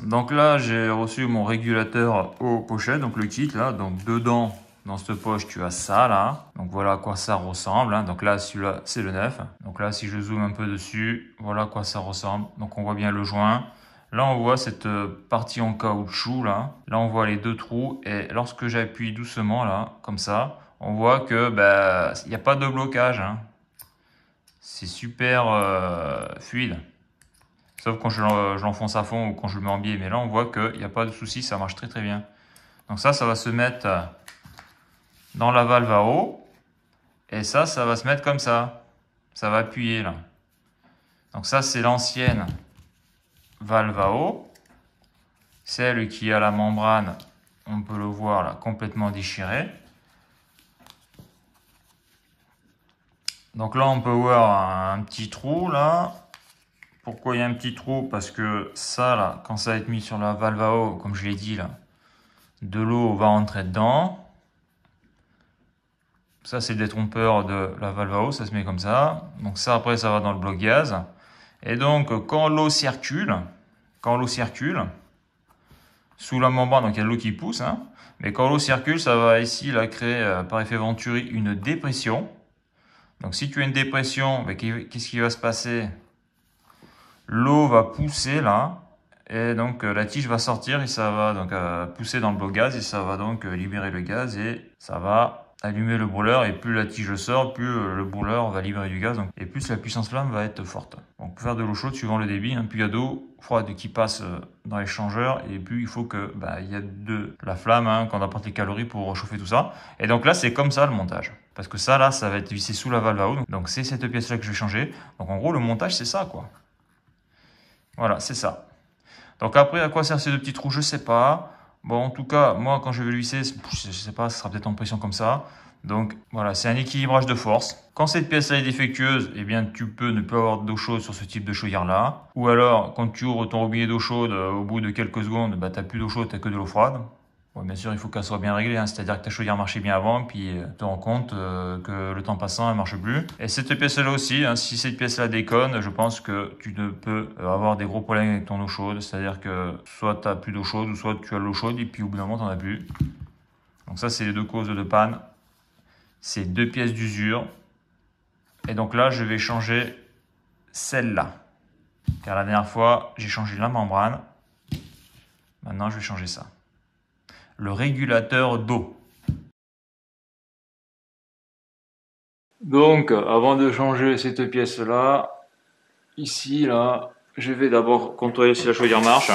Donc là, j'ai reçu mon régulateur au pochet, donc le kit là. Donc dedans, dans cette poche, tu as ça là. Donc voilà à quoi ça ressemble. Hein. Donc là, celui-là, c'est le neuf. Donc là, si je zoome un peu dessus, voilà à quoi ça ressemble. Donc on voit bien le joint. Là, on voit cette euh, partie en caoutchouc là. Là, on voit les deux trous. Et lorsque j'appuie doucement là, comme ça, on voit que bah, il n'y a pas de blocage. Hein. C'est super euh, fluide. Sauf quand je l'enfonce à fond ou quand je le mets en biais. Mais là, on voit qu'il n'y a pas de souci, ça marche très très bien. Donc ça, ça va se mettre dans la valve à eau. Et ça, ça va se mettre comme ça. Ça va appuyer là. Donc ça, c'est l'ancienne valve à eau. Celle qui a la membrane, on peut le voir là, complètement déchirée. Donc là, on peut voir un petit trou là. Pourquoi il y a un petit trou? Parce que ça là, quand ça va être mis sur la valve à eau, comme je l'ai dit là, de l'eau va rentrer dedans. Ça, c'est le détrompeur de la valve à eau, ça se met comme ça. Donc ça, après, ça va dans le bloc gaz. Et donc, quand l'eau circule, quand l'eau circule, sous la membrane, donc il y a l'eau qui pousse, hein, mais quand l'eau circule, ça va ici là, créer euh, par effet Venturi une dépression. Donc si tu as une dépression, ben, qu'est-ce qui va se passer? L'eau va pousser là, et donc euh, la tige va sortir et ça va donc euh, pousser dans le bloc gaz et ça va donc libérer le gaz et ça va allumer le brûleur et plus la tige sort, plus euh, le brûleur va libérer du gaz et plus la puissance flamme va être forte. Donc pour faire de l'eau chaude suivant le débit, hein, plus il y a d'eau froide qui passe euh, dans l'échangeur et plus il faut que bah, il y a de la flamme hein, qu'on apporte les calories pour chauffer tout ça. Et donc là c'est comme ça le montage. Parce que ça là ça va être vissé sous la valve à eau. Donc c'est cette pièce là que je vais changer. Donc en gros le montage c'est ça quoi. Voilà c'est ça. Donc après à quoi servent ces deux petits trous je sais pas. Bon, en tout cas, moi, quand je vais le visser, je sais pas, ça sera peut-être en pression comme ça. Donc voilà, c'est un équilibrage de force. Quand cette pièce-là est défectueuse, eh bien tu peux ne pas avoir d'eau chaude sur ce type de chaudière-là. Ou alors, quand tu ouvres ton robinet d'eau chaude, euh, au bout de quelques secondes, bah, tu n'as plus d'eau chaude, tu que de l'eau froide. Bon, bien sûr, il faut qu'elle soit bien réglée, hein. c'est-à-dire que ta chaudière marchait bien avant, puis euh, tu te rends compte euh, que le temps passant, elle marche plus. Et cette pièce-là aussi, hein, si cette pièce-là déconne, je pense que tu ne peux avoir des gros problèmes avec ton eau chaude, c'est-à-dire que soit tu n'as plus d'eau chaude, ou soit tu as l'eau chaude, et puis au bout d'un moment, tu n'en as plus. Donc ça, c'est les deux causes de panne. C'est deux pièces d'usure. Et donc là, je vais changer celle-là. Car la dernière fois, j'ai changé la membrane. Maintenant, je vais changer ça le régulateur d'eau. Donc, avant de changer cette pièce-là, ici, là, je vais d'abord contrôler si la chaudière marche.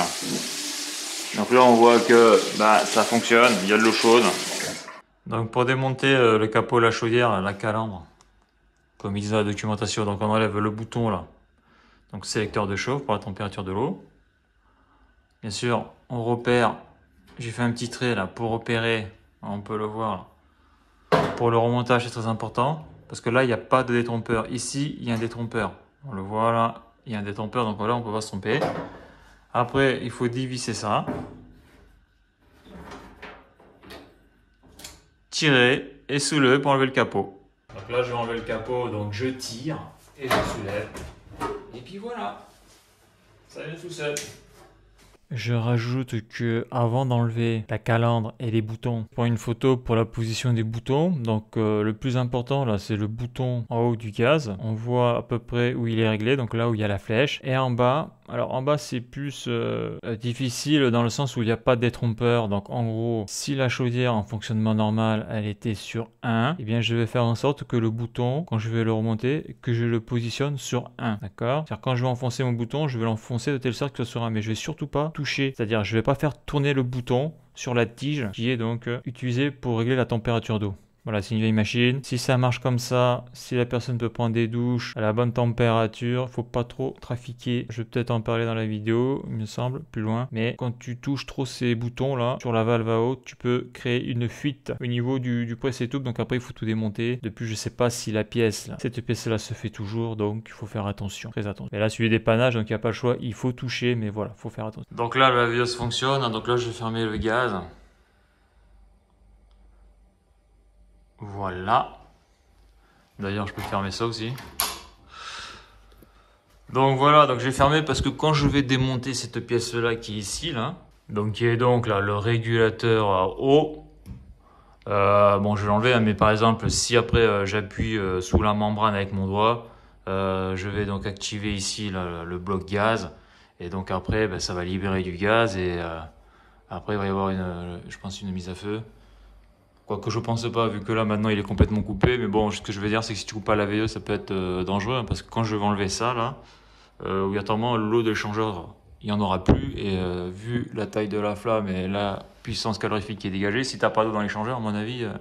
Donc là, on voit que bah, ça fonctionne, il y a de l'eau chaude. Donc pour démonter euh, le capot, la chaudière, la calandre, comme il disait la documentation, donc on enlève le bouton là, donc sélecteur de chauffe pour la température de l'eau. Bien sûr, on repère j'ai fait un petit trait là pour opérer, on peut le voir. Pour le remontage, c'est très important parce que là, il n'y a pas de détrompeur. Ici, il y a un détrompeur. On le voit là, il y a un détrompeur, donc voilà, on peut pas se tromper. Après, il faut dévisser ça. Tirer et soulever pour enlever le capot. Donc là, je vais enlever le capot, donc je tire et je soulève. Et puis voilà, ça vient tout seul. Je rajoute que avant d'enlever la calandre et les boutons, pour une photo pour la position des boutons. Donc euh, le plus important là, c'est le bouton en haut du gaz. On voit à peu près où il est réglé, donc là où il y a la flèche. Et en bas, Alors en bas c'est plus euh, difficile dans le sens où il n'y a pas de détrompeur. Donc en gros, si la chaudière en fonctionnement normal, elle était sur 1, et eh bien je vais faire en sorte que le bouton, quand je vais le remonter, que je le positionne sur 1. D'accord? C'est-à-dire quand je vais enfoncer mon bouton, je vais l'enfoncer de telle sorte que ce sera 1. Mais je vais surtout pas toucher. C'est-à-dire je vais pas faire tourner le bouton sur la tige qui est donc euh, utilisée pour régler la température d'eau. Voilà, c'est une vieille machine. Si ça marche comme ça, si la personne peut prendre des douches à la bonne température, faut pas trop trafiquer. Je vais peut-être en parler dans la vidéo, il me semble, plus loin. Mais quand tu touches trop ces boutons là, sur la valve à eau, tu peux créer une fuite au niveau du, du press et tout. Donc après, il faut tout démonter. Depuis, je sais pas si la pièce, cette pièce là se fait toujours. Donc il faut faire attention, très attention. Et là, celui des panages, donc il n'y a pas le choix. Il faut toucher, mais voilà, faut faire attention. Donc là, la vidéo fonctionne. Donc là, je vais fermer le gaz. Voilà. D'ailleurs, je peux fermer ça aussi. Donc voilà, donc j'ai fermé parce que quand je vais démonter cette pièce-là qui est ici, là, donc qui est donc là le régulateur à eau, euh, bon je vais l'enlever, hein, mais par exemple si après euh, j'appuie euh, sous la membrane avec mon doigt, je vais donc activer ici le bloc gaz, et donc après ben, ça va libérer du gaz, et après il va y avoir je pense une mise à feu. Quoique je pense pas, vu que là maintenant il est complètement coupé. Mais bon, ce que je veux dire, c'est que si tu coupes pas la VE, ça peut être euh, dangereux. Hein, parce que quand je vais enlever ça, là, euh, obligatoirement, l'eau de l'échangeur, il n'y en aura plus. Et euh, vu la taille de la flamme et la puissance calorifique qui est dégagée, si tu n'as pas d'eau dans l'échangeur, à mon avis, euh,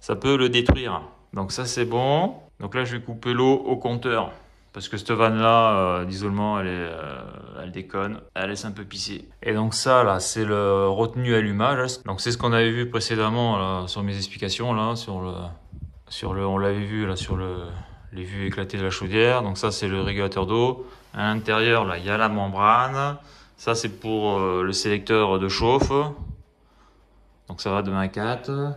ça peut le détruire. Donc ça, c'est bon. Donc là, je vais couper l'eau au compteur. Parce que cette vanne là euh, d'isolement, elle, euh, elle déconne, elle laisse un peu pisser. Et donc ça là, c'est le retenu allumage. Donc c'est ce qu'on avait vu précédemment sur mes explications là, sur le, sur le, on l'avait vu là sur le, les vues éclatées de la chaudière. Donc ça c'est le régulateur d'eau. À l'intérieur là, il y a la membrane. Ça c'est pour euh, le sélecteur de chauffe. Donc ça va de 1 à 4.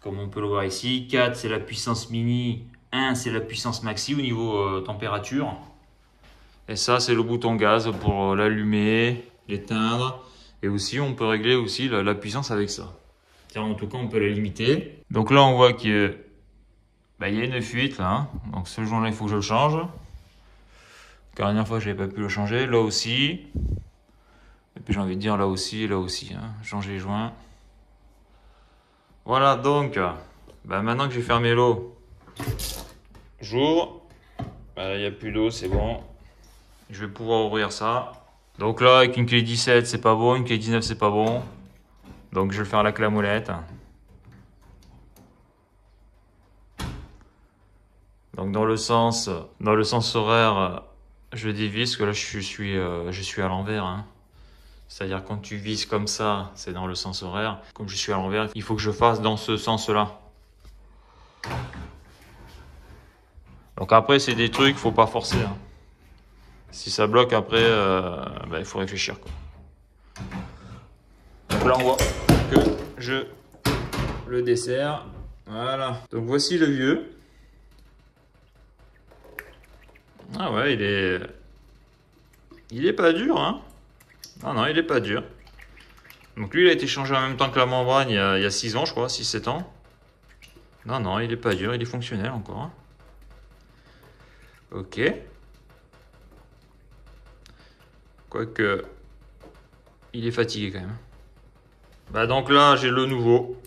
Comme on peut le voir ici, 4 c'est la puissance mini 1, c'est la puissance maxi au niveau euh, température. Et ça, c'est le bouton gaz pour euh, l'allumer, l'éteindre. Et aussi, on peut régler aussi la, puissance avec ça. En tout cas, on peut la limiter. Donc là, on voit qu'il bah, y a une fuite. Là, hein. Donc ce joint-là, il faut que je le change. La dernière fois, je n'avais pas pu le changer. Là aussi. Et puis j'ai envie de dire là aussi, là aussi. Hein. Changer les joints. Voilà, donc, bah, maintenant que j'ai fermé l'eau, J'ouvre. Il n'y a plus d'eau, c'est bon. Je vais pouvoir ouvrir ça. Donc là, avec une clé 17, c'est pas bon. Une clé 19, c'est pas bon. Donc je vais faire la clé molette. Donc dans le sens, dans le sens horaire, je dévisse, parce que là je suis, euh, je suis à l'envers. Hein. C'est-à-dire quand tu vises comme ça, c'est dans le sens horaire. Comme je suis à l'envers, il faut que je fasse dans ce sens-là. Donc après, c'est des trucs, faut pas forcer. Hein. Si ça bloque après, euh, ben, il faut réfléchir. Donc là, on voit que je le dessert. Voilà. Donc voici le vieux. Ah ouais, il est... Il est pas dur, hein Non, non, il est pas dur. Donc lui, il a été changé en même temps que la membrane il y a, 6 ans, je crois, 6-7 ans. Non, non, il est pas dur, il est fonctionnel encore. Hein. Ok. Quoique, il est fatigué quand même. Bah donc là, j'ai le nouveau.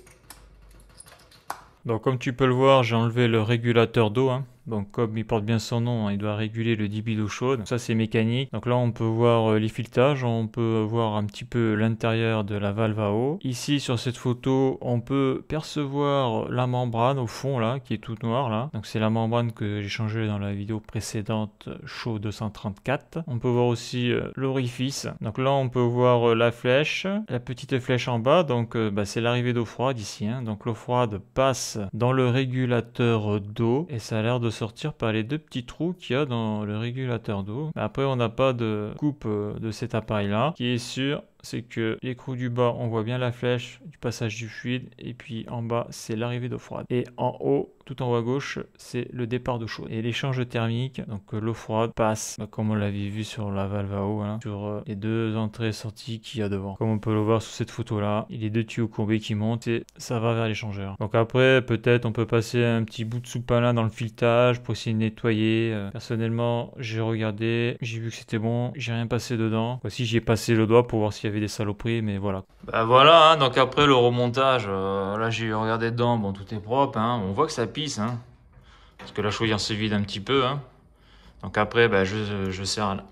Donc comme tu peux le voir, j'ai enlevé le régulateur d'eau. Hein. Donc comme il porte bien son nom, hein, il doit réguler le débit d'eau chaude. Ça c'est mécanique. Donc là on peut voir euh, les filetages, on peut voir un petit peu l'intérieur de la valve à eau. Ici sur cette photo, on peut percevoir la membrane au fond là, qui est toute noire là. Donc c'est la membrane que j'ai changée dans la vidéo précédente, chaud 234. On peut voir aussi euh, l'orifice. Donc là on peut voir euh, la flèche, la petite flèche en bas. Donc bah, c'est l'arrivée d'eau froide ici. Hein. Donc l'eau froide passe dans le régulateur d'eau et ça a l'air de sortir par les deux petits trous qu'il y a dans le régulateur d'eau. Après, on n'a pas de coupe euh, de cet appareil-là qui est sur c'est que l'écrou du bas, on voit bien la flèche du passage du fluide, et puis en bas, c'est l'arrivée d'eau froide. Et en haut, tout en haut à gauche, c'est le départ d'eau chaude. Et l'échange thermique, donc euh, l'eau froide passe, bah, comme on l'avait vu sur la valve à eau, hein, sur euh, les deux entrées et sorties qu'il y a devant. Comme on peut le voir sur cette photo-là, il y a deux tuyaux courbés qui montent et ça va vers l'échangeur. Donc après, peut-être on peut passer un petit bout de soupalin dans le filetage pour essayer de nettoyer. Euh, personnellement, j'ai regardé, j'ai vu que c'était bon, j'ai rien passé dedans. Voici, j'ai passé le doigt pour voir s'il y avait des saloperies, mais voilà. Bah voilà, hein, donc après le remontage, là j'ai regardé dedans, bon tout est propre, hein. on voit que ça Hein. parce que la chaudière se vide un petit peu. Donc après, bah, je, serre,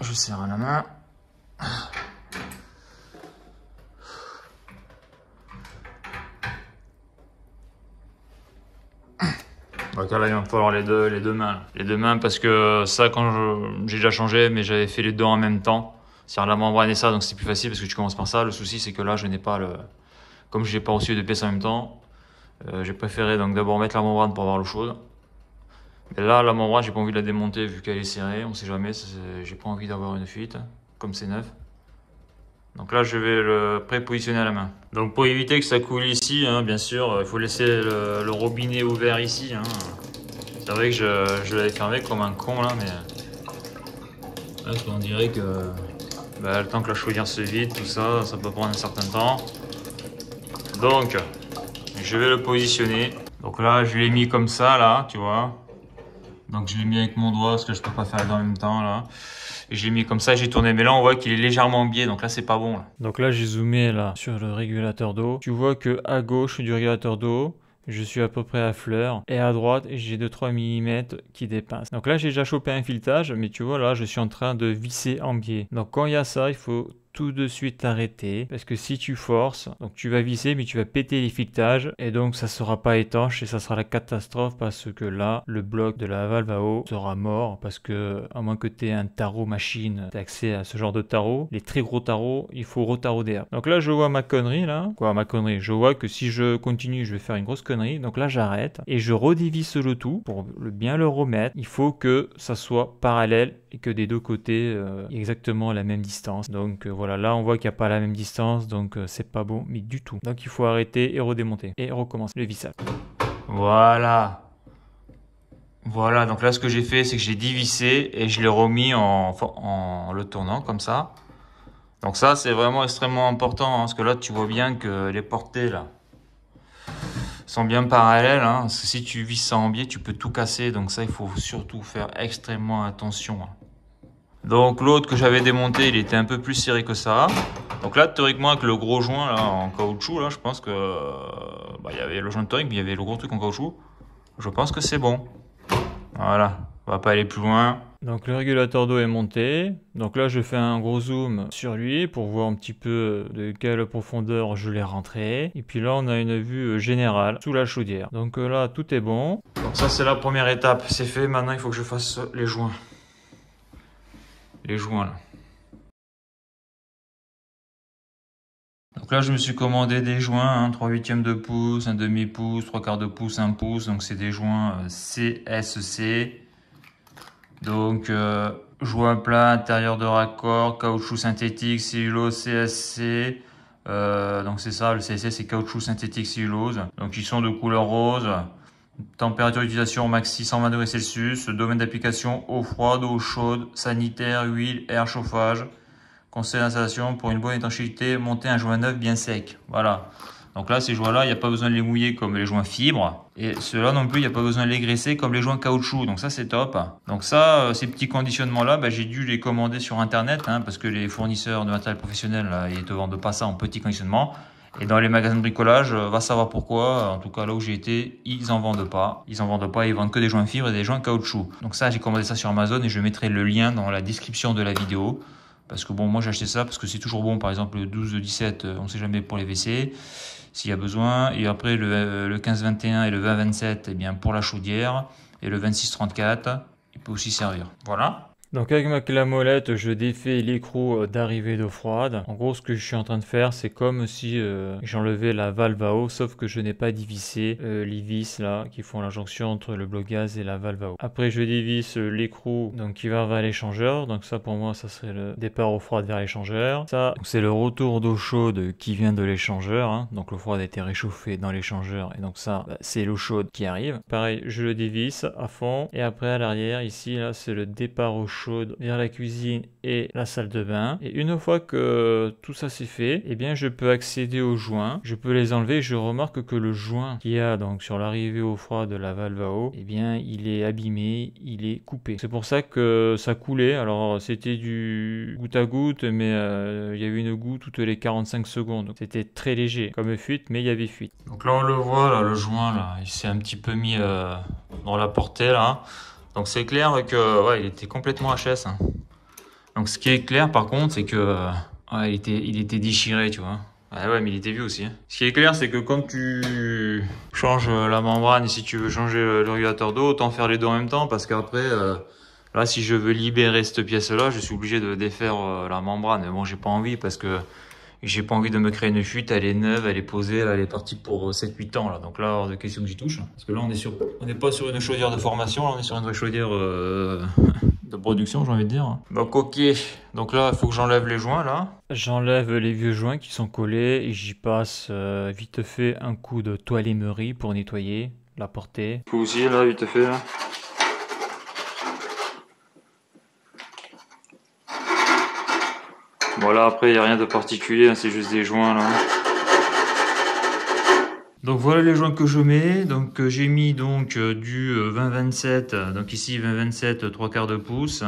je serre à la main. Donc là, il va falloir les deux, les deux mains. Les deux mains parce que ça, quand j'ai déjà changé, mais j'avais fait les deux en même temps. La membrane et ça, donc c'est plus facile parce que tu commences par ça. Le souci, c'est que là, je n'ai pas le... Comme je n'ai pas reçu de pièces en même temps, euh, j'ai préféré donc d'abord mettre la membrane pour avoir l'eau chaude. Mais là, la membrane, j'ai pas envie de la démonter vu qu'elle est serrée. On sait jamais, j'ai pas envie d'avoir une fuite, comme c'est neuf. Donc là, je vais le prépositionner à la main. Donc pour éviter que ça coule ici, hein, bien sûr, il faut laisser le, robinet ouvert ici. Hein. C'est vrai que je, l'avais fermé comme un con là, mais là, on dirait que bah, le temps que la chaudière se vide, tout ça, ça peut prendre un certain temps. Donc, je vais le positionner. Donc là, je l'ai mis comme ça, là, tu vois. Donc je l'ai mis avec mon doigt, parce que je peux pas faire en même temps, là. Et je l'ai mis comme ça, j'ai tourné. Mais là, on voit qu'il est légèrement biais, donc là, c'est pas bon. Donc là, j'ai zoomé là sur le régulateur d'eau. Tu vois que à gauche du régulateur d'eau, je suis à peu près à fleur. Et à droite, j'ai 2-3 mm qui dépassent. Donc là, j'ai déjà chopé un filetage, mais tu vois, là, je suis en train de visser en biais. Donc quand il y a ça, il faut tout de suite arrêter parce que si tu forces, donc tu vas visser mais tu vas péter les filetages et donc ça sera pas étanche et ça sera la catastrophe parce que là le bloc de la valve à eau sera mort parce que à moins que tu aies un tarot machine, tu accès à ce genre de tarot, les très gros tarots, il faut retarauder. Donc là je vois ma connerie là, quoi ma connerie, je vois que si je continue je vais faire une grosse connerie donc là j'arrête et je redévisse le tout pour le bien le remettre. Il faut que ça soit parallèle et que des deux côtés euh, exactement la même distance. Donc euh, voilà, là on voit qu'il n'y a pas la même distance, donc euh, c'est pas bon, mais du tout. Donc il faut arrêter et redémonter et recommencer le vissage. Voilà. Voilà, donc là ce que j'ai fait, c'est que j'ai divissé et je l'ai remis en, le tournant comme ça. Donc ça c'est vraiment extrêmement important hein, parce que là tu vois bien que les portées là sont bien parallèles. Hein, si tu vis ça en biais, tu peux tout casser. Donc ça, il faut surtout faire extrêmement attention. Hein. Donc l'autre que j'avais démonté, il était un peu plus serré que ça. Donc là, théoriquement, avec le gros joint là, en caoutchouc, là, je pense que... Bah, il y avait le joint de mais il y avait le gros truc en caoutchouc. Je pense que c'est bon. Voilà, on va pas aller plus loin. Donc le régulateur d'eau est monté. Donc là je fais un gros zoom sur lui pour voir un petit peu de quelle profondeur je l'ai rentré. Et puis là on a une vue générale sous la chaudière. Donc euh, là tout est bon. Donc ça c'est la première étape, c'est fait. Maintenant il faut que je fasse les joints. Les joints là. Donc là, je me suis commandé des joints, 3 huitièmes de pouce, un demi-pouce, 3 quarts de pouce, 1 pouce. Donc c'est des joints CSC. Euh, donc, euh, joint plat, intérieur de raccord, caoutchouc synthétique, cellulose, CSC. Euh, donc c'est ça, le CSC c'est caoutchouc synthétique cellulose. Donc ils sont de couleur rose. Température d'utilisation maxi 120 degrés Celsius. Domaine d'application eau froide, eau chaude, sanitaire, huile, air, chauffage. Conseil d'installation pour une bonne étanchéité, monter un joint neuf bien sec. Voilà. Donc là, ces joints-là, il n'y a pas besoin de les mouiller comme les joints fibres. Et ceux-là non plus, il n'y a pas besoin de les graisser comme les joints caoutchouc. Donc ça, c'est top. Donc ça, euh, ces petits conditionnements-là, bah, j'ai dû les commander sur Internet hein, parce que les fournisseurs de matériel professionnel, là, ils te vendent pas ça en petit conditionnement. Et dans les magasins de bricolage, euh, va savoir pourquoi. En tout cas, là où j'ai été, ils en vendent pas. Ils en vendent pas, ils vendent que des joints fibres et des joints caoutchouc. Donc ça, j'ai commandé ça sur Amazon et je mettrai le lien dans la description de la vidéo. Parce que bon, moi j'ai acheté ça parce que c'est toujours bon. Par exemple, le 12-17, euh, on sait jamais pour les WC s'il y a besoin. Et après, le, le 15-21 et le 20-27, eh bien, pour la chaudière. Et le 26-34, il peut aussi servir. Voilà. Donc avec ma clé à molette, je défais l'écrou euh, d'arrivée d'eau froide. En gros, ce que je suis en train de faire, c'est comme si euh, j'enlevais la valve à eau, sauf que je n'ai pas dévissé euh, les vis là qui font la jonction entre le bloc gaz et la valve à eau. Après, je dévisse l'écrou donc qui va vers l'échangeur. Donc ça, pour moi, ça serait le départ eau froide vers l'échangeur. Ça, c'est le retour d'eau chaude qui vient de l'échangeur. Hein. Donc l'eau froide a été réchauffée dans l'échangeur et donc ça, bah, c'est l'eau chaude qui arrive. Pareil, je le dévisse à fond et après à l'arrière, ici là, c'est le départ eau chaude vers la cuisine et la salle de bain. Et une fois que tout ça c'est fait, eh bien je peux accéder aux joints. Je peux les enlever. Je remarque que le joint qui a donc sur l'arrivée au froid de la valve à eau, eh bien il est abîmé, il est coupé. C'est pour ça que ça coulait. Alors c'était du goutte à goutte, mais euh, il y avait une goutte toutes les 45 secondes. C'était très léger comme fuite, mais il y avait fuite. Donc là on le voit là, le joint là, il s'est un petit peu mis euh, dans la portée là. Donc c'est clair que ouais, il était complètement HS. Hein. Donc ce qui est clair par contre, c'est que ouais, il, était, il était déchiré, tu vois. Ouais, ouais, mais il était vieux aussi. Hein. Ce qui est clair, c'est que quand tu changes la membrane et si tu veux changer le régulateur d'eau, autant faire les deux en même temps parce qu'après, euh, là, si je veux libérer cette pièce-là, je suis obligé de défaire euh, la membrane. Mais bon, j'ai pas envie parce que j'ai pas envie de me créer une fuite, elle est neuve, elle est posée, elle est partie pour 7-8 ans là. Donc là, hors de question que j'y touche. Parce que là, on est sur, on n'est pas sur une chaudière de formation, là, on est sur une vraie chaudière euh, de production, j'ai envie de dire. Donc ok, donc là, il faut que j'enlève les joints là. J'enlève les vieux joints qui sont collés et j'y passe euh, vite fait un coup de toiletterie pour nettoyer la portée. Faut aussi là, vite fait là. Voilà, après, il n'y a rien de particulier, hein, c'est juste des joints là. Donc voilà les joints que je mets. Donc euh, j'ai mis donc euh, du 20-27, euh, donc ici 20-27 3 quarts de pouce.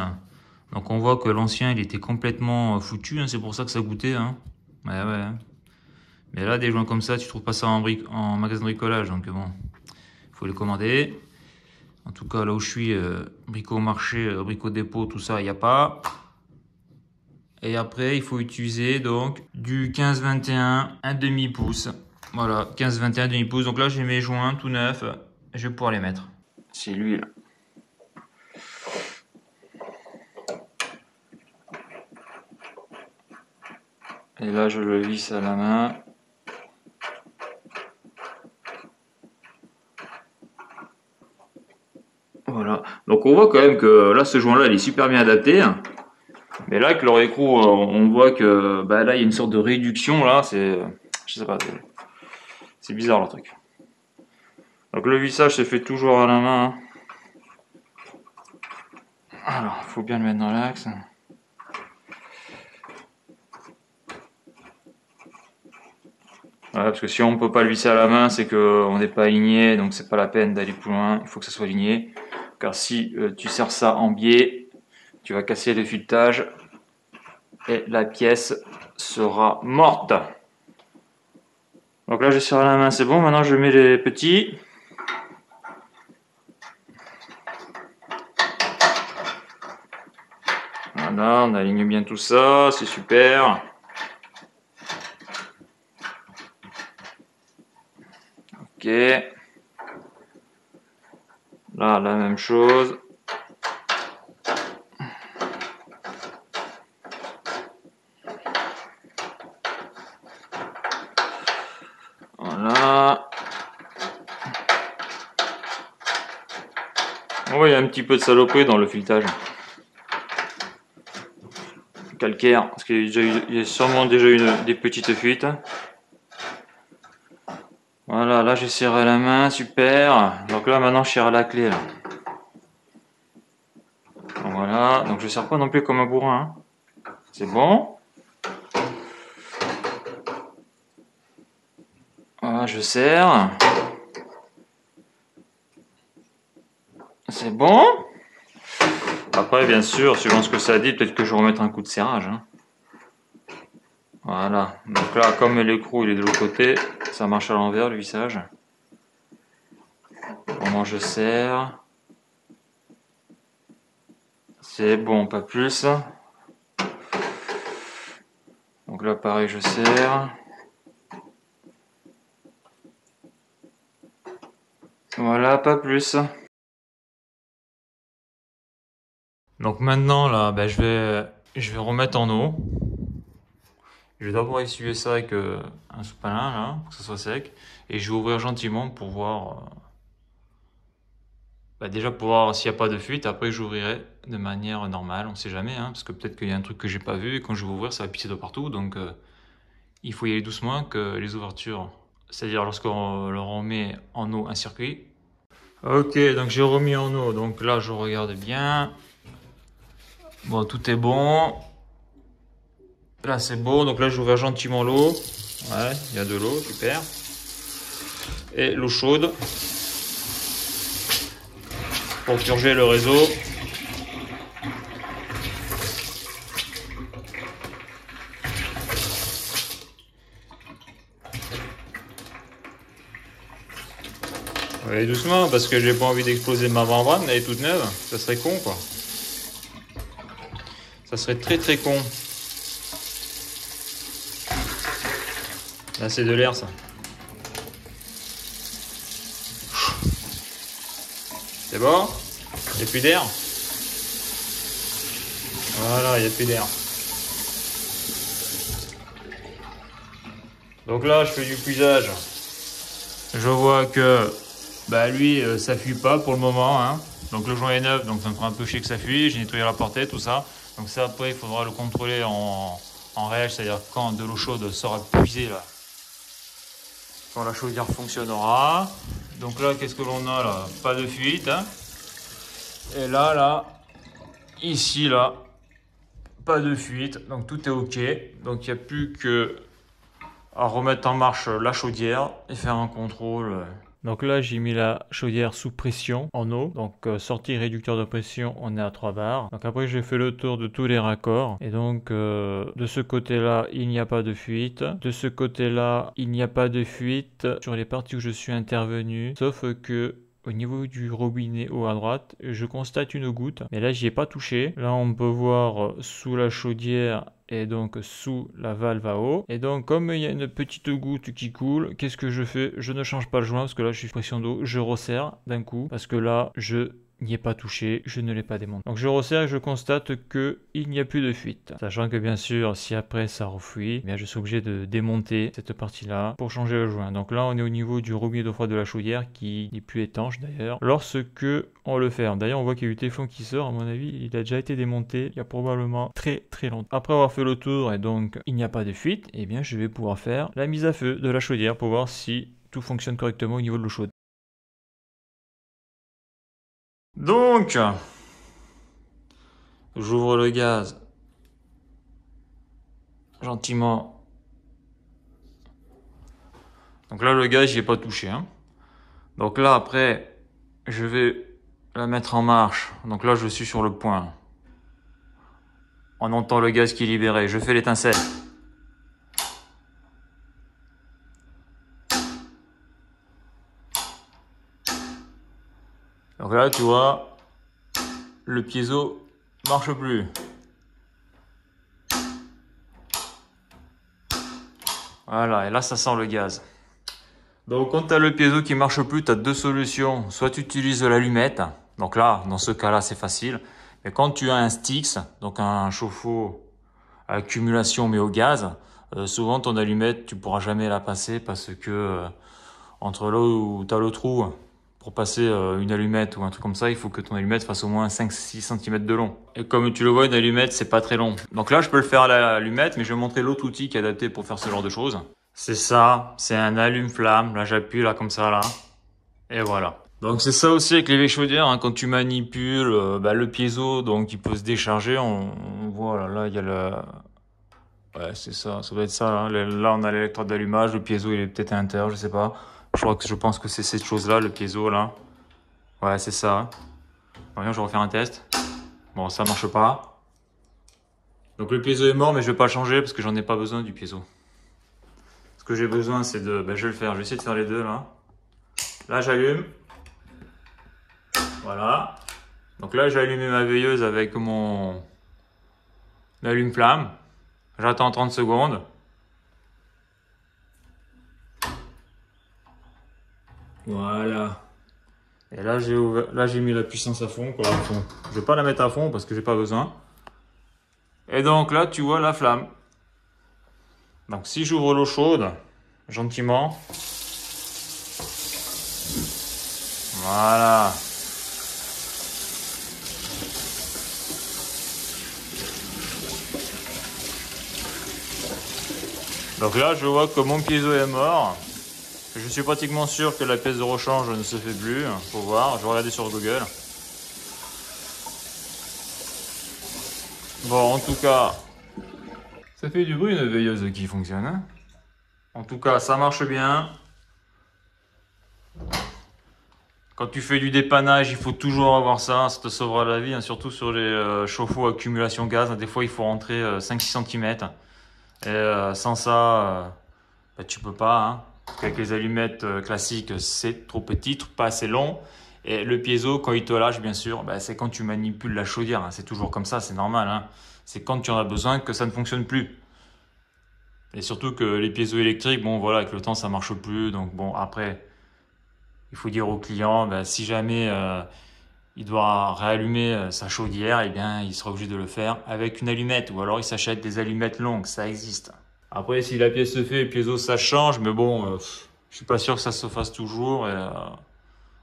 Donc on voit que l'ancien il était complètement foutu, hein, c'est pour ça que ça goûtait. Hein. Mais là des joints comme ça, tu trouves pas ça en, en magasin de bricolage, donc bon, faut les commander. En tout cas là où je suis, bricot marché, bricot dépôt, tout ça, il n'y a pas. Et après, il faut utiliser donc du 15-21, un demi pouce. Voilà, 15-21, demi pouce. Donc là, j'ai mes joints tout neufs. Je vais pouvoir les mettre. C'est l'huile. Et là, je le visse à la main. Voilà. Donc on voit quand même que là, ce joint-là, il est super bien adapté. Mais là, avec le écrou, on voit que bah, là, il y a une sorte de réduction. Là, c'est. Je sais pas. C'est bizarre le truc. Donc le vissage se fait toujours à la main. Hein. Alors, faut bien le mettre dans l'axe. Parce que si on ne peut pas le visser à la main, c'est qu'on n'est pas aligné, donc c'est pas la peine d'aller plus loin, il faut que ça soit aligné. Car si euh, tu serres ça en biais, tu vas casser le filetage et la pièce sera morte. Donc là, je serre la main, c'est bon. Maintenant, je mets les petits. Voilà, on aligne bien tout ça, c'est super. Ok. Là, la même chose. il y a un petit peu de saloperie dans le filetage. Calcaire, parce qu'il y, a sûrement déjà eu des petites fuites. Voilà, là j'ai serré la main, super. Donc là maintenant je serre la clé. voilà, donc je serre pas non plus comme un bourrin. Hein. C'est bon. Voilà, je serre. C'est bon Bien sûr, selon ce que ça dit, peut-être que je vais remettre un coup de serrage. Hein. Voilà. Donc là, comme l'écrou il est de l'autre côté, ça marche à l'envers le vissage. Comment je serre? C'est bon, pas plus. Donc là, pareil, je serre. Voilà, pas plus. Donc maintenant là, ben, je, vais, je vais remettre en eau. Je vais d'abord essuyer ça avec euh, un sopalin là, pour que ça soit sec. Et je vais ouvrir gentiment pour voir... Bah, déjà pour voir s'il n'y a pas de fuite. Après j'ouvrirai de manière normale, on sait jamais. Hein, parce que peut-être qu'il y a un truc que j'ai pas vu et quand je vais ouvrir ça va pisser de partout. Donc euh, il faut y aller doucement que les ouvertures... C'est-à-dire lorsqu'on leur remet en eau un circuit. Ok, donc j'ai remis en eau. Donc là je regarde bien. Bon, tout est bon. Là, c'est beau. Donc là, j'ouvre gentiment l'eau. Ouais, il y a de l'eau, super. Et l'eau chaude. Pour purger le réseau. Allez doucement parce que j'ai pas envie d'exploser ma membrane, elle est toute neuve, ça serait con quoi. Ça serait très très con. Là, c'est de l'air, ça. C'est bon Il n'y a plus d'air Voilà, il n'y a plus d'air. Donc là, je fais du puisage. Je vois que bah lui, euh, ça fuit pas pour le moment. Hein. Donc le joint est neuf, donc ça me fera un peu chier que ça fuit. J'ai nettoyé la portée, tout ça. Donc ça après il faudra le contrôler en, réel, c'est-à-dire quand de l'eau chaude sera puisée là. Quand la chaudière fonctionnera. Donc là qu'est-ce que l'on a là? Pas de fuite. Hein. Et là, là, ici là, pas de fuite. Donc tout est ok. Donc il n'y a plus que à remettre en marche la chaudière et faire un contrôle. Donc là, j'ai mis la chaudière sous pression en eau. Donc euh, sortie réducteur de pression, on est à 3 bars. Donc après, j'ai fait le tour de tous les raccords. Et donc euh, de ce côté-là, il n'y a pas de fuite. De ce côté-là, il n'y a pas de fuite sur les parties où je suis intervenu. Sauf que au niveau du robinet haut à droite, je constate une goutte, mais là j'y ai pas touché. Là on peut voir sous la chaudière et donc sous la valve à eau. Et donc comme il y a une petite goutte qui coule, qu'est-ce que je fais? Je ne change pas le joint parce que là je suis pression d'eau, je resserre d'un coup parce que là je n'y est pas touché, je ne l'ai pas démonté. Donc je resserre et je constate que il n'y a plus de fuite. Sachant que bien sûr, si après ça refuit, eh bien je suis obligé de démonter cette partie-là pour changer le joint. Donc là, on est au niveau du robinet d'eau froide de la chaudière qui n'est plus étanche d'ailleurs. Lorsque on le ferme, d'ailleurs on voit qu'il y a eu téléphone qui sort, à mon avis, il a déjà été démonté il y a probablement très très longtemps. Après avoir fait le tour et donc il n'y a pas de fuite, eh bien je vais pouvoir faire la mise à feu de la chaudière pour voir si tout fonctionne correctement au niveau de l'eau chaude. Donc, j'ouvre le gaz gentiment. Donc là, le gaz, j'y ai pas touché. Hein. Donc là, après, je vais la mettre en marche. Donc là, je suis sur le point. On entend le gaz qui est libéré. Je fais l'étincelle. Donc là, tu vois, le piezo marche plus. Voilà, et là, ça sent le gaz. Donc, quand tu as le piezo qui marche plus, tu as deux solutions. Soit tu utilises l'allumette. Donc là, dans ce cas-là, c'est facile. Mais quand tu as un Styx, donc un chauffe-eau à accumulation mais au gaz, euh, souvent ton allumette, tu pourras jamais la passer parce que euh, entre là où tu as le trou pour passer euh, une allumette ou un truc comme ça, il faut que ton allumette fasse au moins 5-6 cm de long. Et comme tu le vois, une allumette, c'est pas très long. Donc là, je peux le faire à l'allumette, mais je vais montrer l'autre outil qui est adapté pour faire ce genre de choses. C'est ça, c'est un allume-flamme. Là, j'appuie là comme ça, là. Et voilà. Donc c'est ça aussi avec les vieilles chaudières, hein. quand tu manipules euh, bah, le piezo, donc il peut se décharger, on, voit là, là il y a le... Ouais c'est ça, ça doit être ça, là, là on a l'électrode d'allumage, le piezo il est peut-être à l'intérieur, je sais pas. Je crois que je pense que c'est cette chose-là, le piezo là. Ouais, c'est ça. Bon, je refaire un test. Bon, ça marche pas. Donc le piezo est mort, mais je vais pas le changer parce que j'en ai pas besoin du piezo. Ce que j'ai besoin, c'est de... Ben, je vais le faire. Je vais essayer de faire les deux là. Là, j'allume. Voilà. Donc là, j'ai allumé ma veilleuse avec mon allume-flamme. J'attends 30 secondes. Voilà. Et là, j'ai là j'ai mis la puissance à fond, quoi, à fond. Je vais pas la mettre à fond parce que j'ai pas besoin. Et donc là, tu vois la flamme. Donc si j'ouvre l'eau chaude, gentiment. Voilà. Donc là, je vois que mon piezo est mort. Je suis pratiquement sûr que la pièce de rechange ne se fait plus. Faut voir, je vais regarder sur Google. Bon, en tout cas, ça fait du bruit une veilleuse qui fonctionne. Hein? en tout cas, ça marche bien. Quand tu fais du dépannage, il faut toujours avoir ça, ça te sauvera la vie, hein, surtout sur les euh, chauffe-eau accumulation gaz. Des fois, il faut rentrer 5-6 euh, cm. Et euh, sans ça, bah, tu peux pas. Hein. Les allumettes classiques, c'est trop petit, pas assez long. Et le piezo, quand il te lâche, bien sûr, bah, c'est quand tu manipules la chaudière. C'est toujours comme ça, c'est normal c'est quand tu en as besoin que ça ne fonctionne plus. Et surtout que les piézos électriques, bon voilà, avec le temps ça marche plus. Donc bon, après, il faut dire au client, ben, si jamais euh, il doit réallumer euh, sa chaudière, eh bien il sera obligé de le faire avec une allumette. Ou alors il s'achète des allumettes longues, ça existe. Après, si la pièce se fait, le piézo ça change, mais bon, euh, je suis pas sûr que ça se fasse toujours. Et,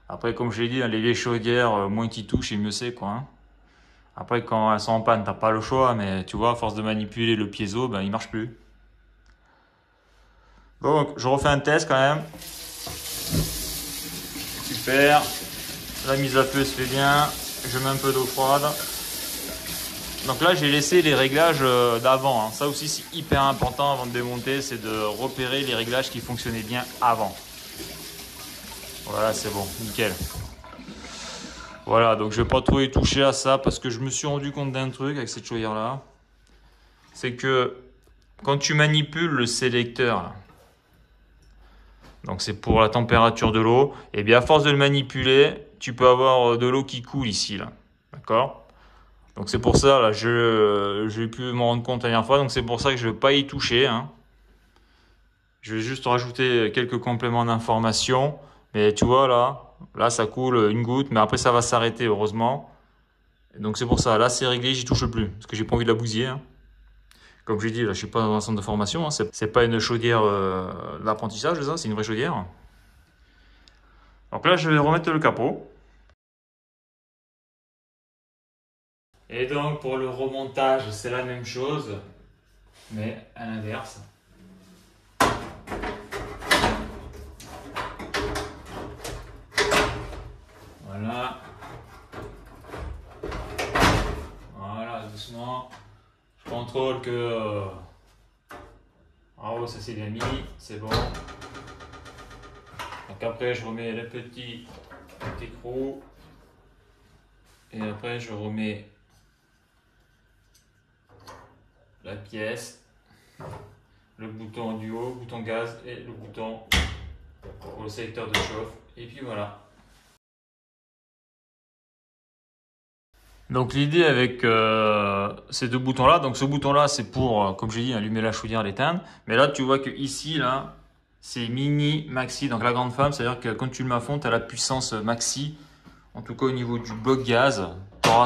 après, comme je l'ai dit, les vieilles chaudières, moins qui touchent et mieux c'est quoi. Hein. Après, quand elles sont en panne, t'as pas le choix, mais tu vois, à force de manipuler le piezo, ben, il marche plus. Donc, je refais un test quand même. Super. La mise à feu se fait bien. Je mets un peu d'eau froide. Donc là, j'ai laissé les réglages euh, d'avant. Hein. Ça aussi, c'est hyper important avant de démonter, c'est de repérer les réglages qui fonctionnaient bien avant. Voilà, c'est bon, nickel. Voilà, donc je vais pas trop y toucher à ça parce que je me suis rendu compte d'un truc avec cette chaudière là. C'est que quand tu manipules le sélecteur, donc c'est pour la température de l'eau, et eh bien à force de le manipuler, tu peux avoir euh, de l'eau qui coule ici là. D'accord? Donc c'est pour ça là, je j'ai pu me rendre compte la dernière fois, donc c'est pour ça que je vais pas y toucher. Hein. Je vais juste rajouter quelques compléments d'information. Mais tu vois là, Là, ça coule une goutte, mais après, ça va s'arrêter, heureusement. donc, c'est pour ça. Là, c'est réglé, j'y touche plus. Parce que j'ai pas envie de la bousiller. Hein. Comme je l'ai dit, là, je suis pas dans un centre de formation. Hein. C'est pas une chaudière euh, d'apprentissage, c'est une vraie chaudière. Donc là, je vais remettre le capot. Et donc, pour le remontage, c'est la même chose, mais à l'inverse. Voilà. Voilà, doucement. Je contrôle que en haut ça s'est bien mis, c'est bon. Donc après je remets le petit écrou et après je remets la pièce, le bouton du haut, bouton gaz et le bouton pour le sélecteur de chauffe et puis voilà. Donc l'idée avec euh, ces deux boutons-là, donc ce bouton-là c'est pour, euh, comme j'ai dit, allumer la chaudière, l'éteindre. Mais là tu vois que ici, là, c'est mini, maxi, donc la grande femme, c'est-à-dire que quand tu le mets tu as la puissance maxi, en tout cas au niveau du bloc gaz,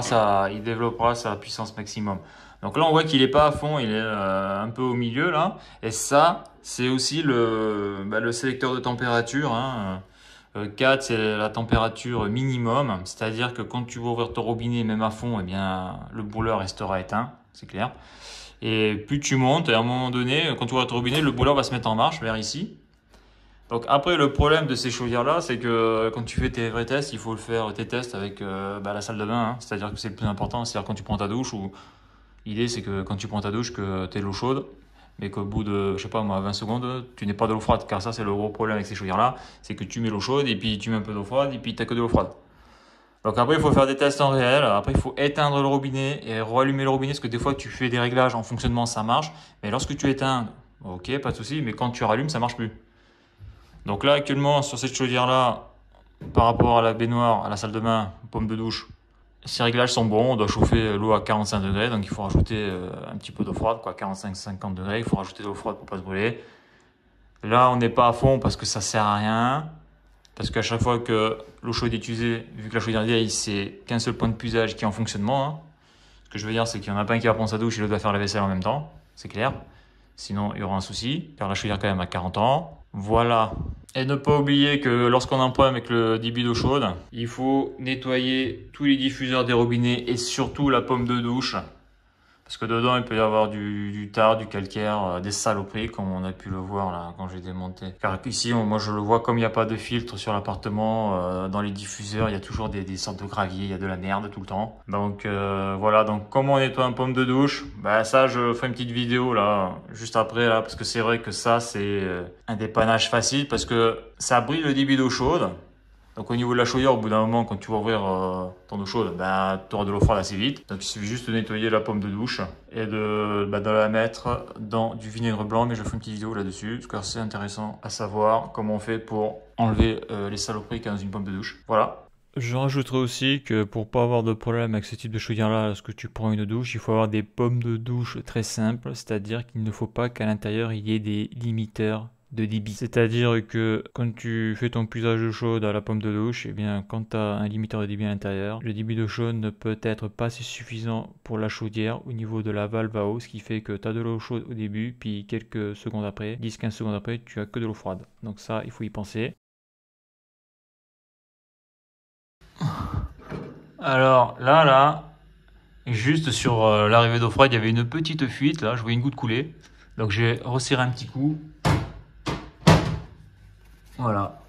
ça, il développera sa puissance maximum. Donc là on voit qu'il n'est pas à fond, il est euh, un peu au milieu là. Et ça, c'est aussi le, bah, le sélecteur de température. Hein. 4, euh, c'est la température minimum, c'est-à-dire que quand tu vas ouvrir ton robinet, même à fond, eh bien, le brûleur restera éteint, c'est clair. Et plus tu montes, et à un moment donné, quand tu ouvres ton robinet, le brûleur va se mettre en marche vers ici. Donc après, le problème de ces chaudières-là, c'est que quand tu fais tes vrais tests, il faut le faire tes tests avec euh, bah, la salle de bain, hein. c'est-à-dire que c'est le plus important, c'est-à-dire quand tu prends ta douche, ou l'idée c'est que quand tu prends ta douche, que tu aies de l'eau chaude, mais qu'au bout de, je sais pas moi, 20 secondes, tu n'es pas de l'eau froide. Car ça, c'est le gros problème avec ces chaudières-là, c'est que tu mets l'eau chaude et puis tu mets un peu d'eau froide et puis tu n'as que de l'eau froide. Donc après, il faut faire des tests en réel. Après, il faut éteindre le robinet et rallumer le robinet parce que des fois, tu fais des réglages en fonctionnement, ça marche. Mais lorsque tu éteins, ok, pas de souci, mais quand tu rallumes, ça marche plus. Donc là, actuellement, sur cette chaudière-là, par rapport à la baignoire, à la salle de bain, pomme de douche, ces réglages sont bons, on doit chauffer l'eau à 45 degrés, donc il faut rajouter euh, un petit peu d'eau froide, quoi, 45-50 degrés, il faut rajouter de l'eau froide pour pas se brûler. Là, on n'est pas à fond parce que ça sert à rien. Parce qu'à chaque fois que l'eau chaude est utilisée, vu que la chaudière vieille, c'est qu'un seul point de puisage qui est en fonctionnement. Hein. Ce que je veux dire, c'est qu'il y en a pas un qui va prendre sa douche et l'autre va faire la vaisselle en même temps. C'est clair. Sinon, il y aura un souci, car la chaudière quand même a 40 ans. Voilà. Et ne pas oublier que lorsqu'on a un avec le débit d'eau chaude, il faut nettoyer tous les diffuseurs des robinets et surtout la pomme de douche parce que dedans, il peut y avoir du, du tar, du calcaire, euh, des saloperies, comme on a pu le voir là quand j'ai démonté. Car ici, moi je le vois, comme il n'y a pas de filtre sur l'appartement, euh, dans les diffuseurs, il y a toujours des, sortes de gravier, il y a de la merde tout le temps. Donc euh, voilà, donc comment on nettoie un pomme de douche Bah ça, je ferai une petite vidéo là, juste après là, parce que c'est vrai que ça, c'est un dépannage facile, parce que ça brille le débit d'eau chaude. Donc au niveau de la chaudière, au bout d'un moment, quand tu vas ouvrir euh, ton eau chaude, ben, tu auras de l'eau froide assez vite. Donc il suffit juste de nettoyer la pomme de douche et de, ben, la mettre dans du vinaigre blanc. Mais je ferai une petite vidéo là-dessus, parce que c'est intéressant à savoir comment on fait pour enlever euh, les saloperies qu'il y a dans une pomme de douche. Voilà. Je rajouterai aussi que pour pas avoir de problème avec ce type de chaudière-là, lorsque tu prends une douche, il faut avoir des pommes de douche très simples, c'est-à-dire qu'il ne faut pas qu'à l'intérieur il y ait des limiteurs de débit. C'est-à-dire que quand tu fais ton puisage d'eau chaude à la pomme de douche, et eh bien quand tu as un limiteur de débit à l'intérieur, le débit d'eau chaude ne peut être pas assez suffisant pour la chaudière au niveau de la valve à eau, ce qui fait que tu as de l'eau chaude au début, puis quelques secondes après, 10-15 secondes après, tu as que de l'eau froide. Donc ça, il faut y penser. Alors là, là, juste sur euh, l'arrivée d'eau froide, il y avait une petite fuite, là, je voyais une goutte couler. Donc j'ai resserré un petit coup voilà.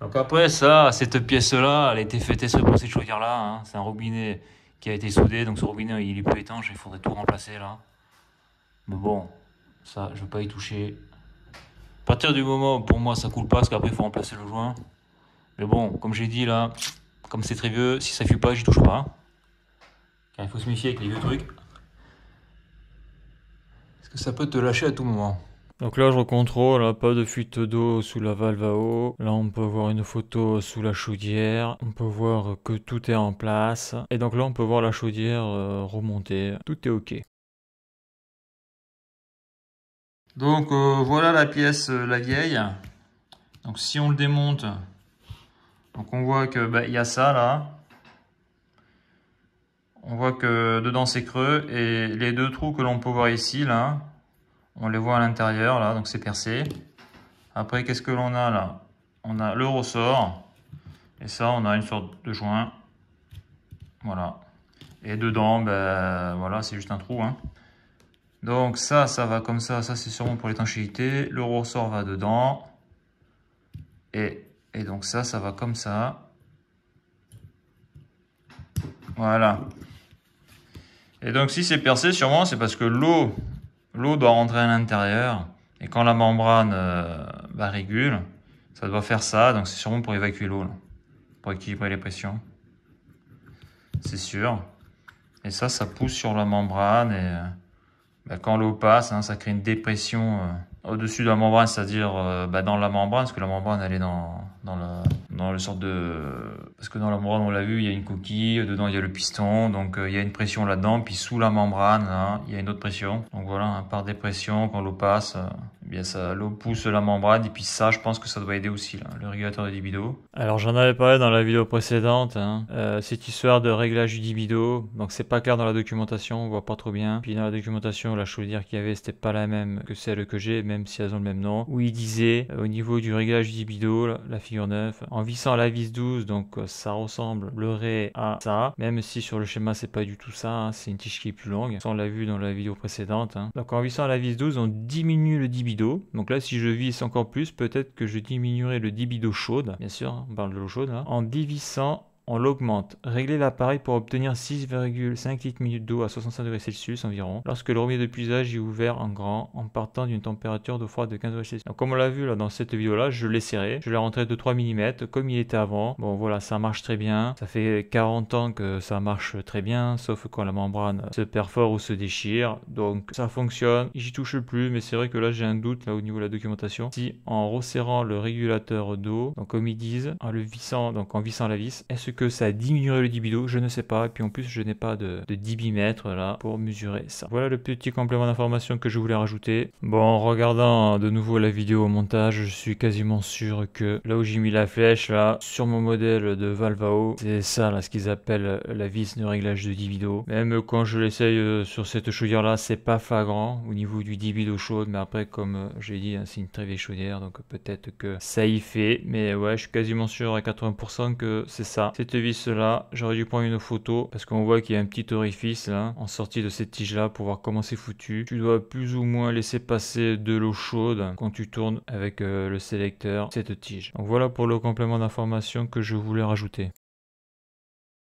Donc après ça, cette pièce-là, elle a été faite pour cette chaudière-là. Hein. C'est un robinet qui a été soudé, donc ce robinet il est peu étanche, il faudrait tout remplacer là. Mais bon, ça je veux pas y toucher. À partir du moment pour moi ça coule pas, parce qu'après il faut remplacer le joint. Mais bon, comme j'ai dit là, comme c'est très vieux, si ça fuit pas, j'y touche pas. Hein. Car il faut se méfier avec les vieux trucs. Parce que ça peut te lâcher à tout moment? Donc là, je recontrôle, pas de fuite d'eau sous la valve à eau. Là, on peut voir une photo sous la chaudière. On peut voir que tout est en place. Et donc là, on peut voir la chaudière euh, remonter. Tout est OK. Donc euh, voilà la pièce, euh, la vieille. Donc si on le démonte, donc on voit que bah, il y a ça là. On voit que dedans c'est creux et les deux trous que l'on peut voir ici là, on les voit à l'intérieur, là, donc c'est percé. Après, qu'est-ce que l'on a là? On a le ressort. Et ça, on a une sorte de joint. Voilà. Et dedans, ben voilà, c'est juste un trou. Hein. Donc ça, ça va comme ça. Ça, c'est sûrement pour l'étanchéité. Le ressort va dedans. Et, et donc ça, ça va comme ça. Voilà. Et donc si c'est percé, sûrement, c'est parce que l'eau l'eau doit rentrer à l'intérieur. Et quand la membrane euh, régule, ça doit faire ça. Donc c'est sûrement pour évacuer l'eau, pour équilibrer les pressions. C'est sûr. Et ça, ça pousse sur la membrane. Et euh, bah, quand l'eau passe, hein, ça crée une dépression euh, au-dessus de la membrane, c'est-à-dire bah, dans la membrane, parce que la membrane, elle est dans, dans, la, dans le sorte de... Parce que dans la membrane, on l'a vu, il y a une coquille, dedans il y a le piston, donc euh, il y a une pression là-dedans, puis sous la membrane, il y a une autre pression. Donc voilà, hein, par dépression, quand l'eau passe, euh, eh bien ça, l'eau pousse la membrane, et puis ça, je pense que ça doit aider aussi, le régulateur de libido. Alors j'en avais parlé dans la vidéo précédente, hein. euh, cette histoire de réglage du libido, donc c'est pas clair dans la documentation, on voit pas trop bien. Puis dans la documentation, la chaudière qu'il y avait, c'était pas la même que celle que j'ai, même si elles ont le même nom, où il disait, au niveau du réglage du libido, la figure 9, en vissant la vis 12, donc euh, ça ressemblerait à ça, même si sur le schéma c'est pas du tout ça, hein, c'est une tige qui est plus longue, ça on l'a vu dans la vidéo précédente. Hein. Donc en vissant la vis 12, on diminue le débit donc là si je visse encore plus, peut-être que je diminuerai le d'eau chaude, bien sûr, on parle de l'eau chaude, hein, en dévissant on l'augmente. Réglez l'appareil pour obtenir 6,5 litres minutes d'eau à 65 degrés Celsius environ, lorsque le robinet de puisage est ouvert en grand en partant d'une température d'eau froide de 15 degrés Celsius. Comme on l'a vu là dans cette vidéo là, je l'ai serré, je l'ai rentré de 3 mm comme il était avant. Bon voilà, ça marche très bien. Ça fait 40 ans que ça marche très bien, sauf quand la membrane se perfore ou se déchire. Donc ça fonctionne, j'y touche plus, mais c'est vrai que là j'ai un doute là au niveau de la documentation. Si en resserrant le régulateur d'eau, donc comme ils disent, en le vissant, donc en vissant la vis, est-ce que ça diminuerait le d'eau Je ne sais pas. Et puis en plus, je n'ai pas de, de dibimètre là pour mesurer ça. Voilà le petit complément d'information que je voulais rajouter. Bon, en regardant de nouveau la vidéo au montage, je suis quasiment sûr que là où j'ai mis la flèche là, sur mon modèle de Valvao, c'est ça là, ce qu'ils appellent la vis de réglage de d'eau. Même quand je l'essaye euh, sur cette chaudière là, c'est pas flagrant au niveau du d'eau chaude, mais après comme euh, j'ai dit, hein, c'est une très vieille chaudière, donc peut-être que ça y fait. Mais ouais, je suis quasiment sûr à 80% que c'est ça. Cette vis là, j'aurais dû prendre une photo parce qu'on voit qu'il y a un petit orifice là en sortie de cette tige là pour voir comment c'est foutu. Tu dois plus ou moins laisser passer de l'eau chaude quand tu tournes avec euh, le sélecteur cette tige. Donc voilà pour le complément d'information que je voulais rajouter.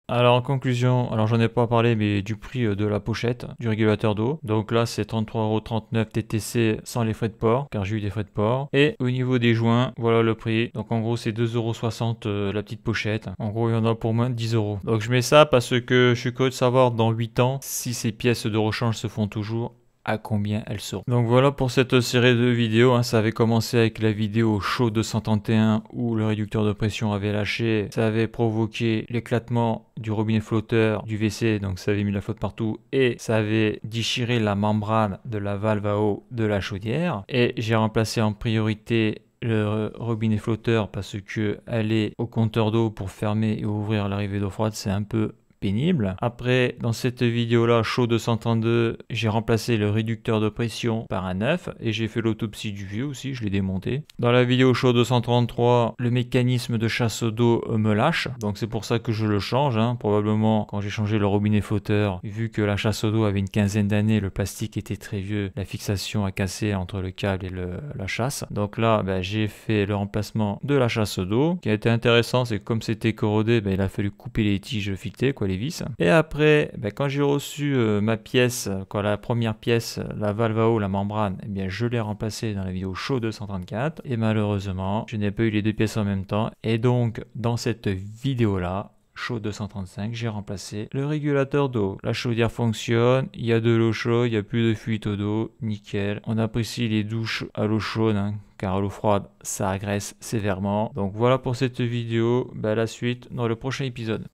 Alors en conclusion, alors j'en ai pas parlé mais du prix euh, de la pochette du régulateur d'eau. Donc là c'est 33,39€ TTC sans les frais de port car j'ai eu des frais de port. Et au niveau des joints, voilà le prix. Donc en gros c'est 2,60€ euh, la petite pochette. En gros il y en a pour moins de 10€. Donc je mets ça parce que je suis curieux de savoir dans 8 ans si ces pièces de rechange se font toujours à combien elles seront. Donc voilà pour cette série de vidéos, hein. ça avait commencé avec la vidéo chaud 231 où le réducteur de pression avait lâché, ça avait provoqué l'éclatement du robinet flotteur du WC, donc ça avait mis la flotte partout et ça avait déchiré la membrane de la valve à eau de la chaudière et j'ai remplacé en priorité le robinet flotteur parce que aller au compteur d'eau pour fermer et ouvrir l'arrivée d'eau froide c'est un peu pénible. Après, dans cette vidéo-là, chaud 232, j'ai remplacé le réducteur de pression par un neuf et j'ai fait l'autopsie du vieux aussi, je l'ai démonté. Dans la vidéo chaud 233, le mécanisme de chasse d'eau me lâche, donc c'est pour ça que je le change. Hein. Probablement, quand j'ai changé le robinet flotteur, vu que la chasse d'eau avait une quinzaine d'années, le plastique était très vieux, la fixation a cassé entre le câble et la chasse. Donc là, ben, j'ai fait le remplacement de la chasse d'eau. Ce qui a été intéressant, c'est que comme c'était corrodé, ben, il a fallu couper les tiges fictées, quoi, les Et après, ben, quand j'ai reçu euh, ma pièce, quand la première pièce, la valve à eau, la membrane, eh bien, je l'ai remplacée dans la vidéo Show 234. Et malheureusement, je n'ai pas eu les deux pièces en même temps. Et donc, dans cette vidéo-là, chaud 235, j'ai remplacé le régulateur d'eau. La chaudière fonctionne, il y a de l'eau chaude, il n'y a plus de fuite d'eau, nickel. On apprécie les douches à l'eau chaude, hein, car l'eau froide, ça agresse sévèrement. Donc voilà pour cette vidéo, bah, la suite dans le prochain épisode.